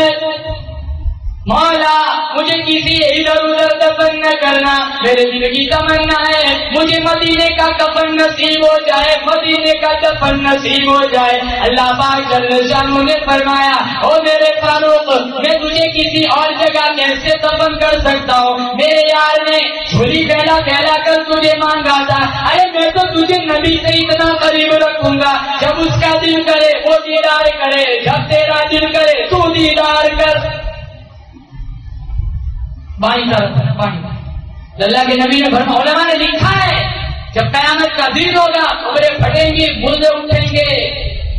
مولا، مجھے کسی ادھر ادھر دفن نہ کرنا۔ میرے دل کی تمنا ہے۔ مجھے مدینے کا کفن نصیب ہو جائے۔ مدینے کا دفن نصیب ہو جائے۔ اللہ پاک جل نے فرمایا، او میرے فاروق، میں تجھے کسی اور جگہ کیسے دفن کر سکتا ہوں؟ میرے یار نے جھولی پھیلا پھیلا کر تجھے مانگا تھا۔ ارے، میں تو تجھے نبی سے اتنا قریب رکھوں گا۔ جب اس کا دل کرے، وہ دیدار کرے۔ جب تیرا دل کرے، تو دیدار کر۔ بائیں طرف بائیں اللہ کے نبی نے فرما، علماء نے لکھا ہے، جب قیامت کا دن ہوگا خبریں پھٹیں گی مردے اٹھیں گے۔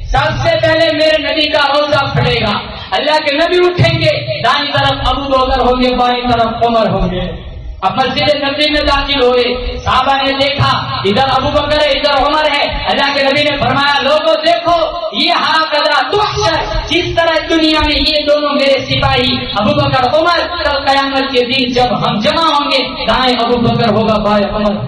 سب سے پہلے میرے نبی کا روزہ پھٹے گا۔ اللہ کے نبی اٹھیں گے، دائیں طرف ابو بکر ہوں گے، بائیں طرف عمر ہوں گے۔ اب مسجد نبی میں داخل ہوئے، صحابہ نے دیکھا، ادھر ابو بکر ہے، ادھر عمر ہے۔ اللہ کے نبی نے فرمایا، لوگوں دیکھو، یہ ہرا قدرا تحشر جس طرح دنیا میں یہ دونوں میرے سپاہی، ابو بکر، عمر، کل قیامت کے دن جب ہم جمع ہوں گے، دائیں ابو بکر ہوگا، بائیں عمر۔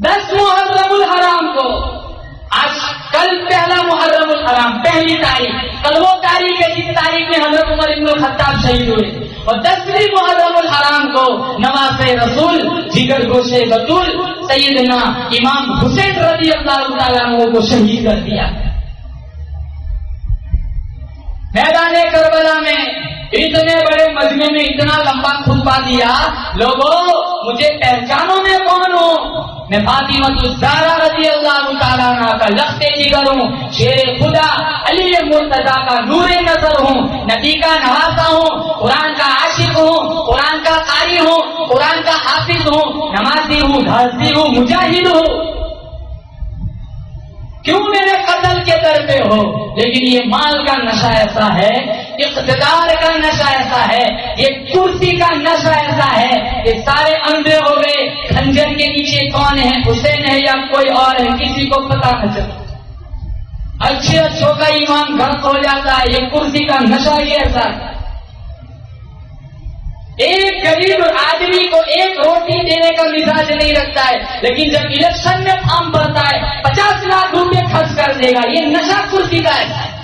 دس محرم الحرام کو آج کل پہلا محرم الحرام، پہلی تاریخ۔ کل وہ تاریخ ہے جس تاریخ میں حضرت عمر ابن الخطاب شہید ہوئے۔ اور دسویں محرم الحرام کو نواز رسول، جگر گوشے بطول سیدنا امام حسین رضی اللہ تعالیٰ کو شہید کر دیا۔ میدان کربلا میں اتنے بڑے مجمے میں اتنا لمبا خطبہ دیا لوگوں مجھے پہچانو میں کون ہوں؟ میں فاطمہ الزارا رضی اللہ تعالیٰ کا لختے جگر ہوں، شیر خدا علی مرتضا کا نور نظر ہوں نبی کا نوازا ہوں، قرآن کا عاشق ہوں، قرآن کا قاری ہوں، قرآن کا حافظ ہوں، نمازی ہوں دھرتی ہوں، مجاہد ہوں۔ کیوں میرے قتل کے در پہ ہو؟ لیکن یہ مال کا نشہ ایسا ہے، اقتدار کا نشہ ایسا ہے، یہ کرسی کا نشہ ایسا ہے یہ سارے اندھے ہو گئے کھنجر کے نیچے کون ہے، حسین ہے یا کوئی اور ہے، کسی کو پتا نہ چلتا اچھے اچھوں کا ایمان گھر ہو جاتا ہے، یہ کرسی کا نشہ ہی ایسا ہے۔ ایک غریب آدمی کو ایک روٹی دینے کا مزاج نہیں رکھتا ہے، لیکن جب الیکشن میں فارم بھرتا ہے، پچاس لاکھ روپے خرچ کر دے گا، یہ نشہ کرسی کا ہے۔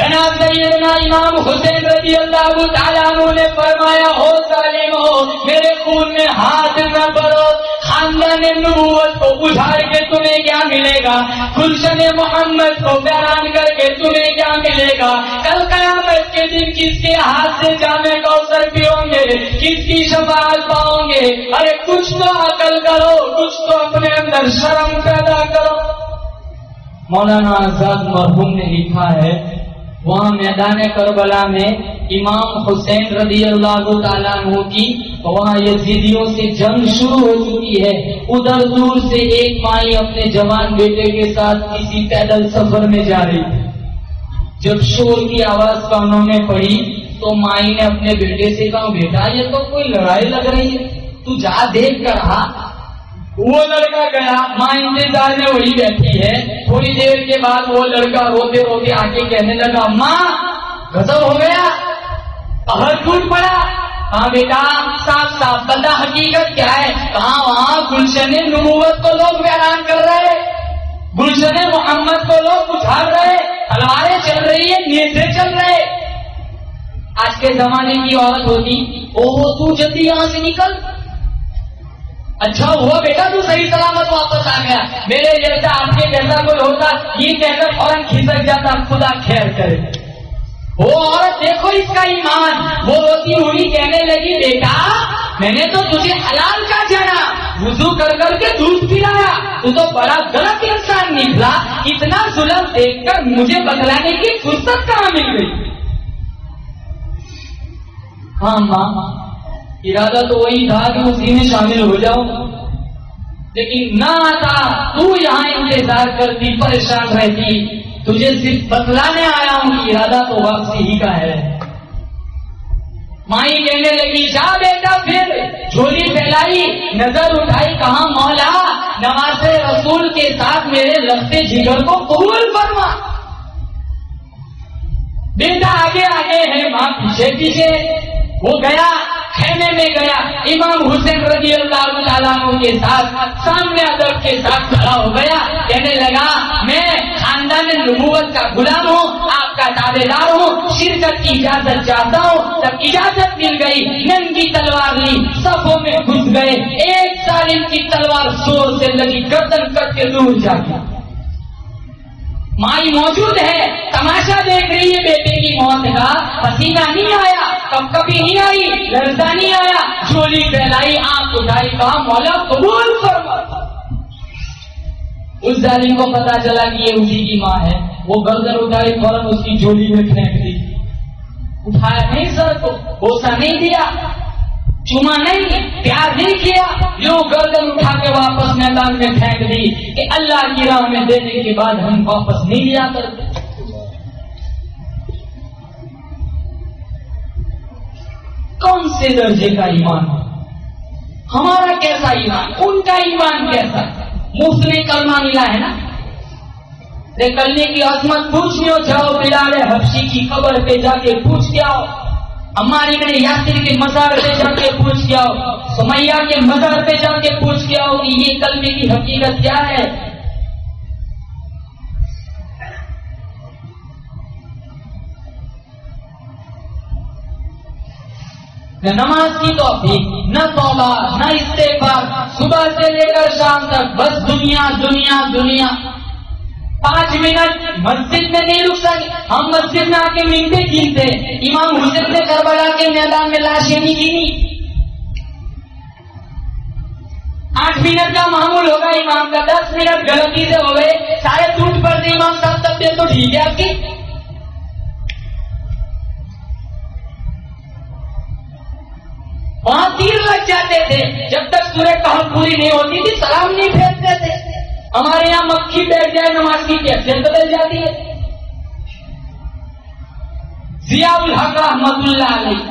جناب سیدنا امام حسین رضی اللہ تعالیٰ عنہ نے فرمایا ہو ظالم ہو میرے خون میں ہاتھ نہ بڑھو خاندان نبوت کو اجھاڑ کے تمہیں کیا ملے گا گلشن محمد کو بیان کر کے تمہیں کیا ملے گا کل قیامت کے دن کس کے ہاتھ سے جامع کوثر پیوں گے؟ کس کی شفاعت پاؤں گے؟ ارے، کچھ تو عقل کرو، کچھ تو اپنے اندر شرم پیدا کرو۔ مولانا آزاد مرحوم نے لکھا ہے وہاں میدان کربلا میں امام حسین رضی اللہ تعالیٰ عنہ کی وہاں یزیدیوں سے جنگ شروع ہو چکی ہے۔ ادھر دور سے ایک مائی اپنے جوان بیٹے کے ساتھ کسی پیدل سفر میں جا رہی تھی۔ جب شور کی آواز کانوں میں پڑی تو مائی نے اپنے بیٹے سے کہا، بیٹا، یہ تو کوئی لڑائی لگ رہی ہے۔ تو جا دیکھ کر رہا وہ لڑکا گیا، ماں انتظار میں وہی بیٹھی ہے۔ تھوڑی دیر کے بعد وہ لڑکا روتے روتے آ کے کہنے لگا، ماں گزب ہو گیا پہر ٹوٹ پڑا۔ ہاں بیٹا، صاف صاف بندہ، حقیقت کیا ہے؟ کہاں وہاں گلشن نبوت کو لوگ بیان کر رہے گلشن محمد کو لوگ اچھال رہے تلواریں چل رہی ہے نیزے چل رہے آج کے زمانے کی عورت ہوتی او تو جلدی یہاں سے نکل۔ اچھا ہوا بیٹا، تو صحیح سلامت واپس آ گیا۔ میرے جیسا آپ کے جیسا کوئی ہوتا، یہ کہہ فوراً کھسک جاتا، خدا خیر کرے۔ وہ عورت دیکھو اس کا ایمان۔ وہ روتی ہوئی کہنے لگی، بیٹا، میں نے تو تجھے حلال کا جانا۔ وضو کر کر کے دودھ پلایا۔ تو تو بڑا غلط انسان نکلا۔ اتنا ظلم دیکھ کر مجھے بتلانے کی فرصت کہاں مل گئی؟ ہاں ماں۔ ارادہ تو وہی تھا کہ اسی میں شامل ہو جاؤ لیکن نہ آتا، تو یہاں انتظار کرتی، پریشان رہتی۔ تجھے صرف بتلانے آیا ہوں کہ ارادہ تو واپسی ہی کا ہے۔ مائی کہنے لگی، جا بیٹا، پھر جھولی پھیلائی، نظر اٹھائی، کہاں مولا؟ نماز رسول کے ساتھ میرے لگتے جگر کو قبول فرما۔ بیٹا، آگے آگے ہے، ماں، پیچھے پیچھے۔ وہ گیا۔ خیمے میں گیا۔ امام حسین رضی اللہ تعالیٰ کے ساتھ سامنے ادب کے ساتھ کھڑا ہو گیا۔ کہنے لگا، میں خاندان نبوت کا غلام ہوں، آپ کا دعوے دار ہوں، شرکت کی اجازت چاہتا ہوں۔ جب اجازت مل گئی نن کی تلوار لی، صفوں میں گھس گئے۔ ایک سال ان کی تلوار زور سے لگی، گردن کر کے دور جا گیا۔ مائی موجود ہے، تماشا دیکھ رہی ہے بیٹے کی موت کا۔ پسینہ نہیں آیا کب کبھی نہیں آئی لڑتا نہیں آیا۔ چولی پھیلائی، آنکھ اٹھائی، کہا، مولا قبول فرما۔ اس ظالم کو پتا چلا کہ یہ اسی کی ماں ہے۔ وہ گردن اٹھائی، فوراً اس کی جولی میں پھینک دی۔ اٹھایا نہیں سر کو بوسا نہیں دیا۔ چما نہیں، پیار نہیں کیا۔ جو گردن اٹھا کے واپس میدان میں پھینک دی کہ اللہ کی راہ میں دینے کے بعد ہم واپس نہیں لیا کرتے کون سے درجے کا ایمان؟ ہمارا کیسا ایمان؟ ان کا ایمان کیسا؟ مفت میں کلمہ ملا ہے نا؟ کرنے کی عظمت پوچھنے جاؤ بلال حبشی کی خبر پہ جا کے پوچھ کے آؤ۔ ہماری میں یاسر کے مزار پہ جا کے پوچھ کے آؤ سمیا کے مزار پہ جا کے پوچھ کے آؤ کہ یہ کلمے کی حقیقت کیا ہے؟ نہ نماز کی توفیق، نہ توبہ، نہ استعفار صبح سے لے کر شام تک، بس دنیا دنیا دنیا۔ پانچ منٹ مسجد میں نہیں رک سکتے ہم مسجد میں آ کے منٹیں گنتے امام حسین نے کربلا کے میدان میں لاشیں نہیں گنی آٹھ منٹ کا معمول ہوگا امام کا، دس منٹ غلطی سے ہو گئے۔ سارے ٹوٹ پڑتے امام صاحب طبیعت تو ٹھیک ہے آپ کی۔ وہاں تیر لگ جاتے تھے۔ جب تک سورہ کہاں پوری نہیں ہوتی تھی، سلام نہیں پھینکتے تھے۔ ہمارے یہاں مکھی بیٹھ جائے، نماز کی کیفیت بدل جاتی ہے۔ ضیاء الحق رحمت اللہ علیہ،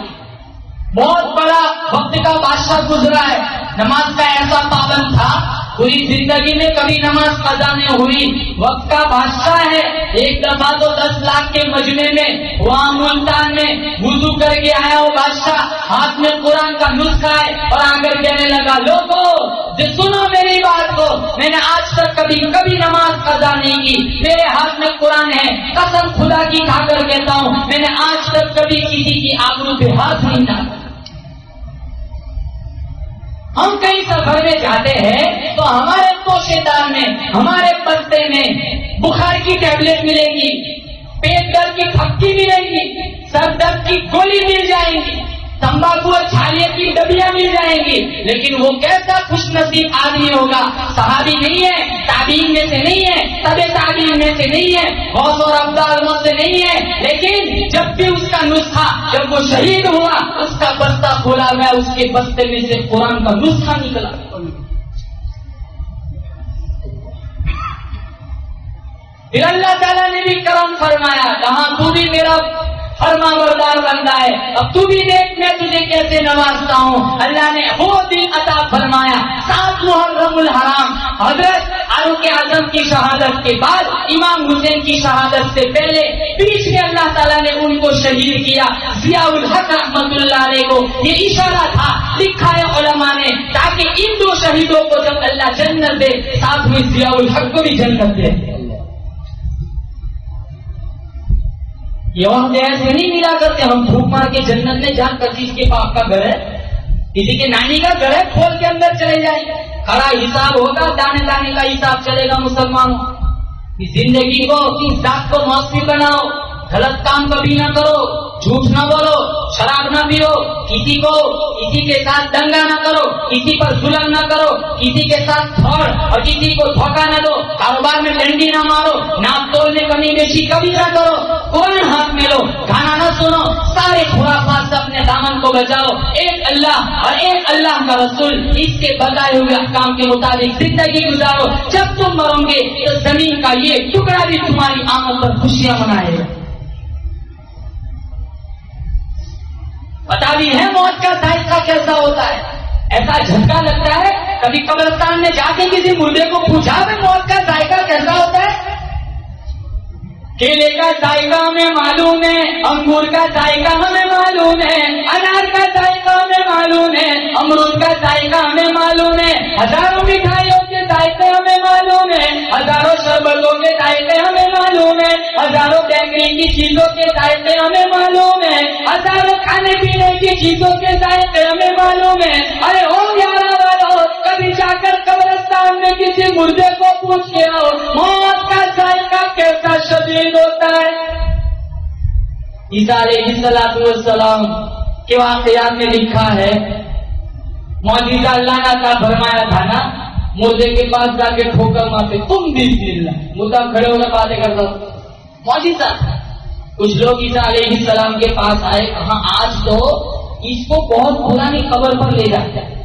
بہت بڑا وقت کا بادشاہ گزرا ہے۔ نماز کا ایسا پابند تھا، پوری زندگی میں کبھی نماز قضا نہیں ہوئی۔ وقت کا بادشاہ ہے، ایک دفعہ تو دس لاکھ کے مجمے میں، وہاں ملتان میں وضو کر کے آیا وہ بادشاہ۔ ہاتھ میں قرآن کا نسخہ ہے اور آ کر کہنے لگا، لوگوں سنو میری بات کو، میں نے آج تک کبھی کبھی نماز قضا نہیں کی۔ میرے ہاتھ میں قرآن ہے، قسم خدا کی کھا کر کہتا ہوں، میں نے آج تک کبھی کسی کی آبرو پہ ہاتھ نہیں ڈالا۔ ہم کہیں سفر میں جاتے ہیں تو ہمارے پوشے دار میں، ہمارے پتے میں بخار کی ٹیبلٹ ملے گی، پیٹ درد کی پھکی ملے گی، سر درد کی گولی مل جائے گی، تمباکو اور چھالیے کی مل جائیں گی۔ لیکن وہ کیسا خوش نصیب آدمی ہوگا؟ صحابی نہیں ہے تعبین میں سے نہیں ہے طب تعبین میں سے نہیں ہے، غوث اور افدال سے نہیں ہے۔ لیکن جب بھی اس کا نسخہ، جب وہ شہید ہوا، اس کا بستہ کھولا گیا اس کے بستے میں سے قرآن کا نسخہ نکلا۔ پھر اللہ تعالیٰ نے بھی کرم فرمایا کہاں تو بھی میرا فرما بردار بندہ ہے۔ اب تو بھی دیکھ میں تجھے کیسے نوازتا ہوں۔ اللہ نے وہ دل عطا فرمایا۔ سات محرم الحرام۔ حضرت فاروق اعظم کی شہادت کے بعد، امام حسین کی شہادت سے پہلے بیچ میں اللہ تعالیٰ نے ان کو شہید کیا۔ ضیاء الحق رحمت اللہ علیہ کو یہ اشارہ تھا، لکھا ہے علماء نے، تاکہ ان دو شہیدوں کو جب اللہ جنت دے، ساتھ میں ضیاء الحق کو بھی جنت دے۔ یوم وہاں میں نہیں ملا کرتے، ہم دھوپ مار کے جنت میں جان کر جس کے باپ کا گھر ہے۔ کسی کے نانی کا گھر ہے، کھول کے اندر چلے جائیں کھڑا حساب ہوگا، دانے دانے کا حساب چلے گا مسلمانوں۔ زندگی کو اپنی ذات کو موسمی بناؤ۔ غلط کام کبھی نہ کرو، جھوٹ نہ بولو، شراب نہ پیو، کسی کو کسی کے ساتھ دنگا نہ کرو، کسی پر ظلم نہ کرو، کسی کے ساتھ تھوڑ اور کسی کو دھوکہ نہ دو، کاروبار میں ڈنڈی نہ مارو، ناپ تولنے کمی بیشی کبھی نہ کرو کوئی ہاتھ میں لو کھانا نہ سنو، سارے خرافات سے اپنے دامن کو بچاؤ، ایک اللہ اور ایک اللہ کا رسول، اس کے بتائے ہوئے احکام کے مطابق زندگی گزارو۔ جب تم مرو گے تو زمین کا یہ ٹکڑا بھی تمہاری آنکھوں پر خوشیاں منائے گا۔ پتا بھی ہے موت کا ذائقہ کیسا ہوتا ہے؟ ایسا جھٹکا لگتا ہے؟ کبھی قبرستان میں جا کے کسی مردے کو پوچھا بھی موت کا ذائقہ کیسا ہوتا ہے؟ کیلے کا ذائقہ ہمیں معلوم ہے، انگور کا ذائقہ ہمیں معلوم ہے، انار کا ذائقہ ہمیں معلوم ہے، امرود کا ذائقہ ہمیں معلوم ہے، ہزاروں مٹھائیوں کے ذائقے ہمیں معلوم ہے، ہزاروں شربتوں کے ذائقے ہمیں معلوم ہے، ہزاروں بیکری کی چیزوں کے ذائقے ہمیں معلوم ہے، ہزاروں کھانے پینے کی چیزوں کے ذائقے ہمیں معلوم ہے، ارے او گیارہ والو کبھی جا کر قبرستان میں کسی مردے کو پوچھ کے آؤ، موت کا ذائقہ کیسا شدید ہوتا ہے؟ عیسیٰ علیہ السلام والسلام کے واقعات میں لکھا ہے، موجودہ اللہ نے کا فرمایا تھا نا، مردے کے پاس جا کے ٹھوکر مارتے، تم بھی مردہ کھڑے ہونے باتیں کرتا۔ موجودہ کچھ لوگ عیسیٰ علیہ السلام کے پاس آئے کہاں آج تو اس کو بہت پرانی قبر پر لے جاتا ہے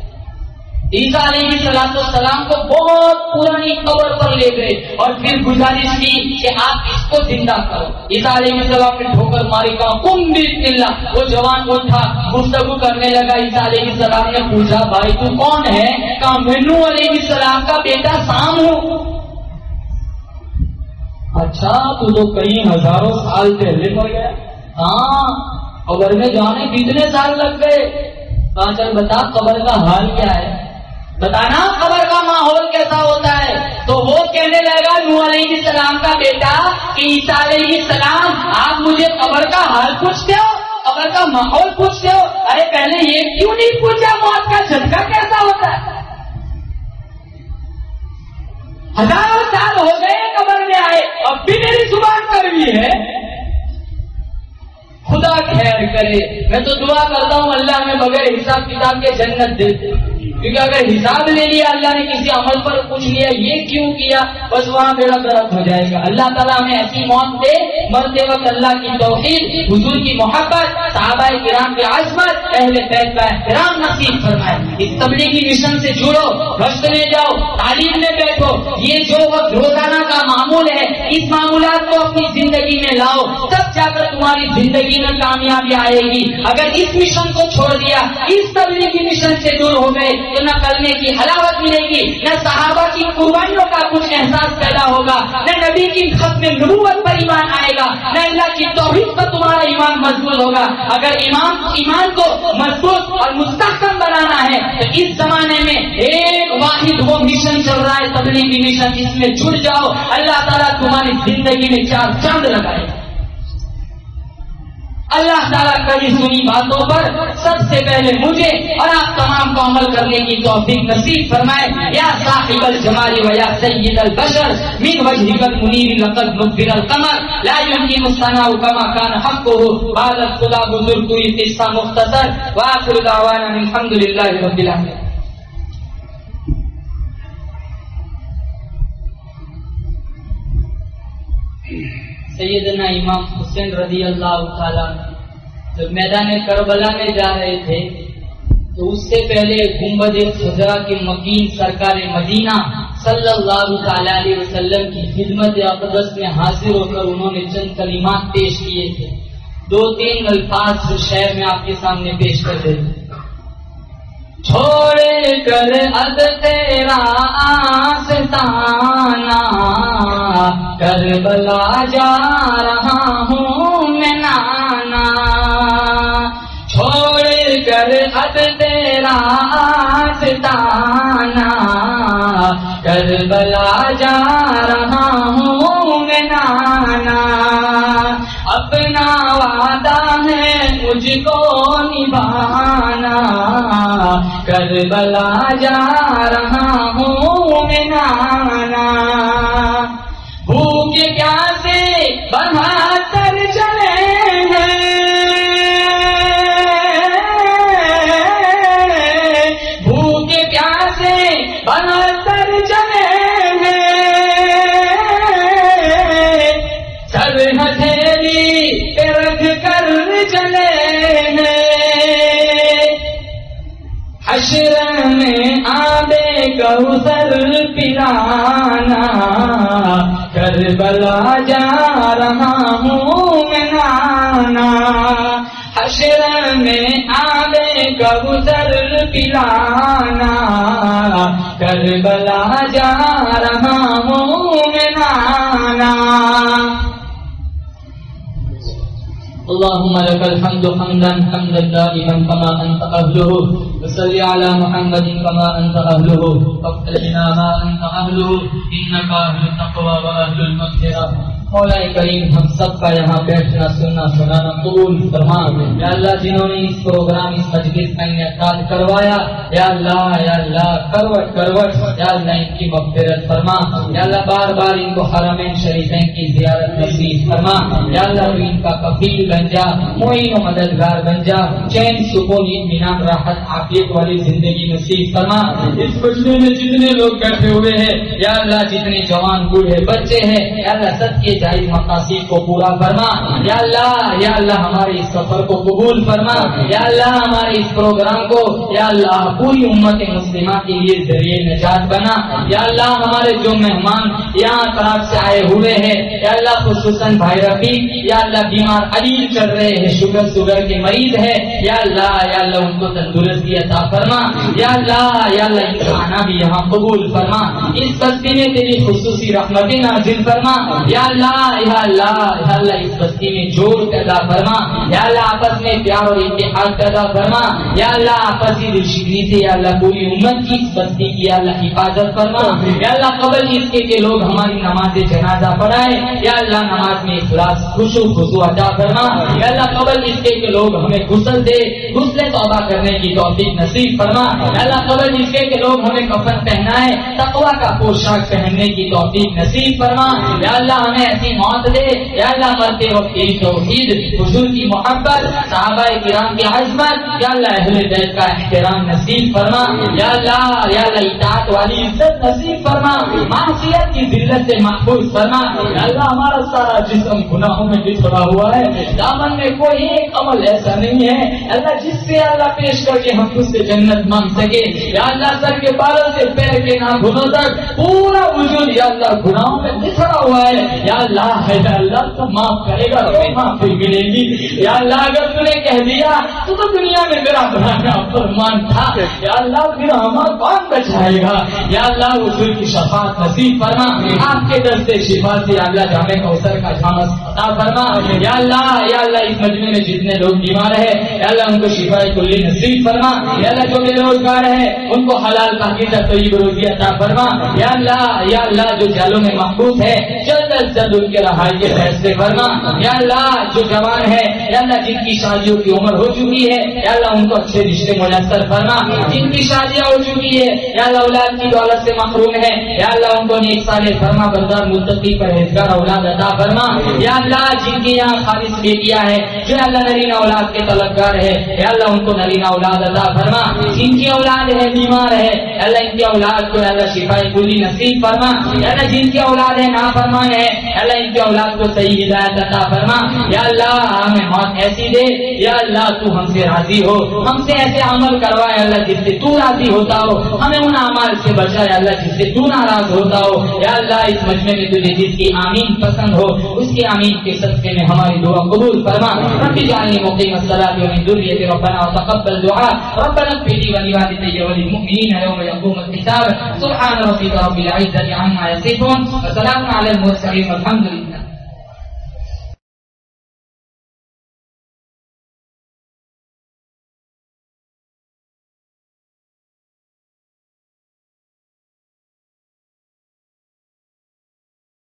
عیسیٰ علیہ السلام السلام کو بہت پرانی قبر پر لے گئے اور پھر گزارش کی کہ آپ اس کو زندہ کرو۔ عیسیٰ علیہ السلام نے ٹھوکر ماری کہا کم بسم اللہ وہ جوان اٹھا گفتگو کرنے لگا، عیسیٰ علیہ السلام نے پوچھا، بھائی تو کون ہے؟ کہا، مینو علیہ السلام کا بیٹا سام ہوں۔ اچھا تو تو کئی ہزاروں سال پہلے پڑ گیا ہاں قبر میں جانے کتنے سال لگ گئے؟ کہاں چل بتا، قبر کا حال کیا ہے؟ بتانا خبر کا ماحول کیسا ہوتا ہے؟ تو وہ کہنے لگا نو علیہ السلام کا بیٹا کہ عیسیٰ علیہ السلام، آپ مجھے خبر کا حال پوچھتے ہو؟ خبر کا ماحول پوچھتے ہو؟ ارے پہلے یہ کیوں نہیں پوچھا؟ موت کا جھٹکا کیسا ہوتا ہے؟ ہزاروں سال ہو گئے قبر میں آئے، اب بھی میری زبان پر بھی ہے۔ خدا خیر کرے، میں تو دعا کرتا ہوں اللہ میں بغیر حساب کتاب کے جنت دے کیونکہ اگر حساب لے لیا اللہ نے، کسی عمل پر پوچھ لیا، یہ کیوں کیا؟ بس وہاں میرا درد ہو جائے گا۔ اللہ تعالیٰ ہمیں ایسی موت دے، مرتے وقت اللہ کی توحید حضور کی محبت، صحابہ کرام کی عظمت، اہل بیت کا احترام نصیب فرمائے۔ اس تبلیغی مشن سے جڑو گشت میں جاؤ، تعلیم میں بیٹھو۔ یہ جو وقت روزانہ کا معمول ہے، اس معمولات کو اپنی زندگی میں لاؤ۔ تب جا کر تمہاری زندگی میں کامیابی آئے گی۔ اگر اس مشن کو چھوڑ دیا، اس تبلیغی مشن سے دور ہو گئے نہ کرنے کی حلاوت ملے گی، نہ صحابہ کی قربانیوں کا کچھ احساس پیدا ہوگا، نہ نبی کی ختم نبوت پر ایمان آئے گا، نہ اللہ کی توحید پر تمہارا ایمان مضبوط ہوگا۔ اگر ایمان ایمان کو مضبوط اور مستحکم بنانا ہے، تو اس زمانے میں ایک واحد وہ مشن چل رہا ہے، تبلیغی مشن اس میں جڑ جاؤ، اللہ تعالیٰ تمہاری زندگی میں چار چاند لگائے گا۔ اللہ تعالیٰ کبھی سنی باتوں پر سب سے پہلے مجھے اور آپ تمام کو عمل کرنے کی توفیق نصیب فرمائے۔ یا صاحب الجمال و یا سید البشر، من وجهك المنیر لقد مغفر القمر۔ لا يمكن الثناء كما كان حقه۔ بعد الخدا بزرگ کوئی قصہ مختصر۔ واخر دعوانا الحمد للہ رب العالمین۔ [LAUGHS] سیدنا امام حسین رضی اللہ تعالیٰ جب میدان کربلا میں جا رہے تھے تو اس سے پہلے گنبد خزرا کے مکین سرکار مدینہ صلی اللہ تعالی علیہ وسلم کی خدمت اقدس میں حاضر ہو کر انہوں نے چند کلمات پیش کیے تھے۔ دو تین الفاظ شہر میں آپ کے سامنے پیش کر دے چھوڑ کر اد تیرا آستانہ کر بلا جا رہا ہوں میں نانا چھوڑ کر اد تیرا آستانہ کر بلا جا رہا مجھ کو نبھانا کر بلا جا رہا ہوں میں نانا۔ میں آبے کوثر پلانا کر بلا جا رہا ہوں میں نانا حشر میں آبے کوثر پلانا کر بلا جا رہا ہوں میں نانا اللهم لك الحمد حمدا حمدا دائما كما أنت أهله. وصل على محمد كما أنت أهله. واغفر لنا ما أنت أهله. إنك أهل التقوى وأهل المغفرة. مولا کریم ہم سب کا یہاں بیٹھنا، سننا، سنانا قبول فرما یا اللہ، جنہوں نے اس پروگرام، اس مجلس کا انعقاد کروایا، یا اللہ یا اللہ، کروٹ کروٹ۔ یا اللہ، ان کی مغفرت فرما۔ یا اللہ، بار بار ان کو حرمین شریفین کی زیارت نصیب فرما۔ یا اللہ ان کا کفیل بن جا، معین و مددگار بن جا۔ چین، سکون، اطمینان، راحت، عافیت والی زندگی نصیب فرما۔ اس مجلس میں جتنے لوگ بیٹھے ہوئے ہیں، یا اللہ، جتنے جوان بوڑھے بچے ہیں، یا اللہ، سب کے جائز مقاصد کو پورا فرما۔ یا اللہ یا اللہ ہمارے اس سفر کو قبول فرما۔ یا اللہ ہمارے اس پروگرام کو، یا اللہ پوری امت مسلمہ کے لیے ذریعے نجات بنا۔ یا اللہ ہمارے جو مہمان یہاں طرف سے آئے ہوئے ہیں۔ یا اللہ خصوصاً بھائی رفیع یا اللہ بیمار علیل چل رہے ہیں، شوگر شوگر کے مریض ہے یا اللہ یا اللہ ان کو تندرستی عطا فرما۔ یا اللہ یا اللہ ان کا بھی یہاں قبول فرما۔ اس بستی میں تیری خصوصی رحمتیں نازل فرما۔ یا اللہ یا اللہ یا اللہ اس بستی میں جوڑ پیدا فرما۔ یا اللہ آپس میں پیار اور اتحاد پیدا فرما۔ یا اللہ آپسی دلشگری سے یا اللہ پوری امت کی اس بستی کی یا اللہ حفاظت فرما۔ یا اللہ قبل اس کے کہ لوگ ہماری نماز جنازہ پڑھائے یا اللہ نماز میں اخلاص خوشو خوشو عطا فرما۔ یا اللہ قبل اس کے کہ لوگ ہمیں غسل دے۔ غسل توبہ کرنے کی توفیق نصیب فرما۔ یا اللہ قبل اس کے کہ لوگ ہمیں کفن پہنائے تقوی کا پوشاک پہننے کی توفیق نصیب فرما۔ یا اللہ ہمیں ایسی موت دے یا اللہ مرتے وقت تیری توحید، حضور کی محبت، صحابہ کرام کی عظمت، یا اللہ اہل بیت کا احترام نصیب فرما، یا اللہ یا اللہ اطاعت والی عزت نصیب فرما، معصیت کی ذلت سے محفوظ فرما، یا اللہ ہمارا سارا جسم گناہوں میں بچھڑا ہوا ہے، دامن میں کوئی ایک عمل ایسا نہیں ہے، اللہ جس سے اللہ پیش کر کے ہم اس سے جنت مانگ سکے، یا اللہ سر کے بالوں سے پیر کے ناخنوں تک، پورا وجود یا اللہ گناہوں میں بچھڑا ہوا ہے، یا اللہ ہے اللہ تو معاف کرے گا، تو معافی ملے گی۔ یا اللہ، اگر تم نے کہہ دیا، تو تو دنیا میں میرا بڑا فرمان تھا۔ یا اللہ، پھر ہمارا کون بچائے گا؟ یا اللہ حضور کی شفاعت نصیب فرما۔ آپ کے در سے شفا سے یا اللہ جامع کوثر کا جامع عطا فرما۔ یا اللہ یا اللہ، اس مجمع میں جتنے لوگ بیمار ہیں، یا اللہ، ان کو شفا کلی نصیب فرما۔ یا اللہ، جو بے روزگار ہے ان کو حلال تحقیق طیب روزی عطا فرما۔ یا اللہ یا اللہ، جو جالوں میں محبوب ہے جلد از جلد ان کے رہائی کے فیصلے فرما یا اللہ جو جوان ہے یا اللہ جن کی شادیوں کی عمر ہو چکی ہے یا اللہ ان کو اچھے رشتے میسر فرما جن کی شادیاں ہو چکی ہے یا اللہ اولاد کی دولت سے محروم ہے یا اللہ ان کو نیک سال فرما بردار متقی پرہیزگار اولاد عطا فرما یا اللہ جن کی یہاں خالص بیٹیاں ہیں جو اللہ نرین اولاد کے طلبگار ہے یا اللہ ان کو نرین اولاد عطا فرما جن کی اولاد ہے بیمار ہے اللہ ان کی اولاد کو اللہ شفائی کلی نصیب فرما اللہ جن کی اولاد ہے نا فرمان ہے اللہ ان کی اولاد کو صحیح ہدایت عطا فرما۔ یا اللہ، ہمیں موت ایسی دے۔ یا اللہ، تو ہم سے راضی ہو۔ ہم سے ایسے عمل کروائے، اللہ جس سے تو راضی ہوتا ہو۔ ہمیں ان اعمال سے بچائے، اللہ جس سے تو ناراض ہوتا ہو۔ یا اللہ، اس مجمع میں تجھے جس کی آمین پسند ہو، اس کی آمین کے صدقے میں ہماری دعا قبول فرما۔ رب جعلني مقيم الصلاة ومن ذريتي ربنا وتقبل دعاء۔ ربنا اغفر لي ولوالدي وللمؤمنين يوم يقوم الحساب۔ سبحان ربك رب العزة عما يصفون۔ وسلام على المرسلين والحمد grande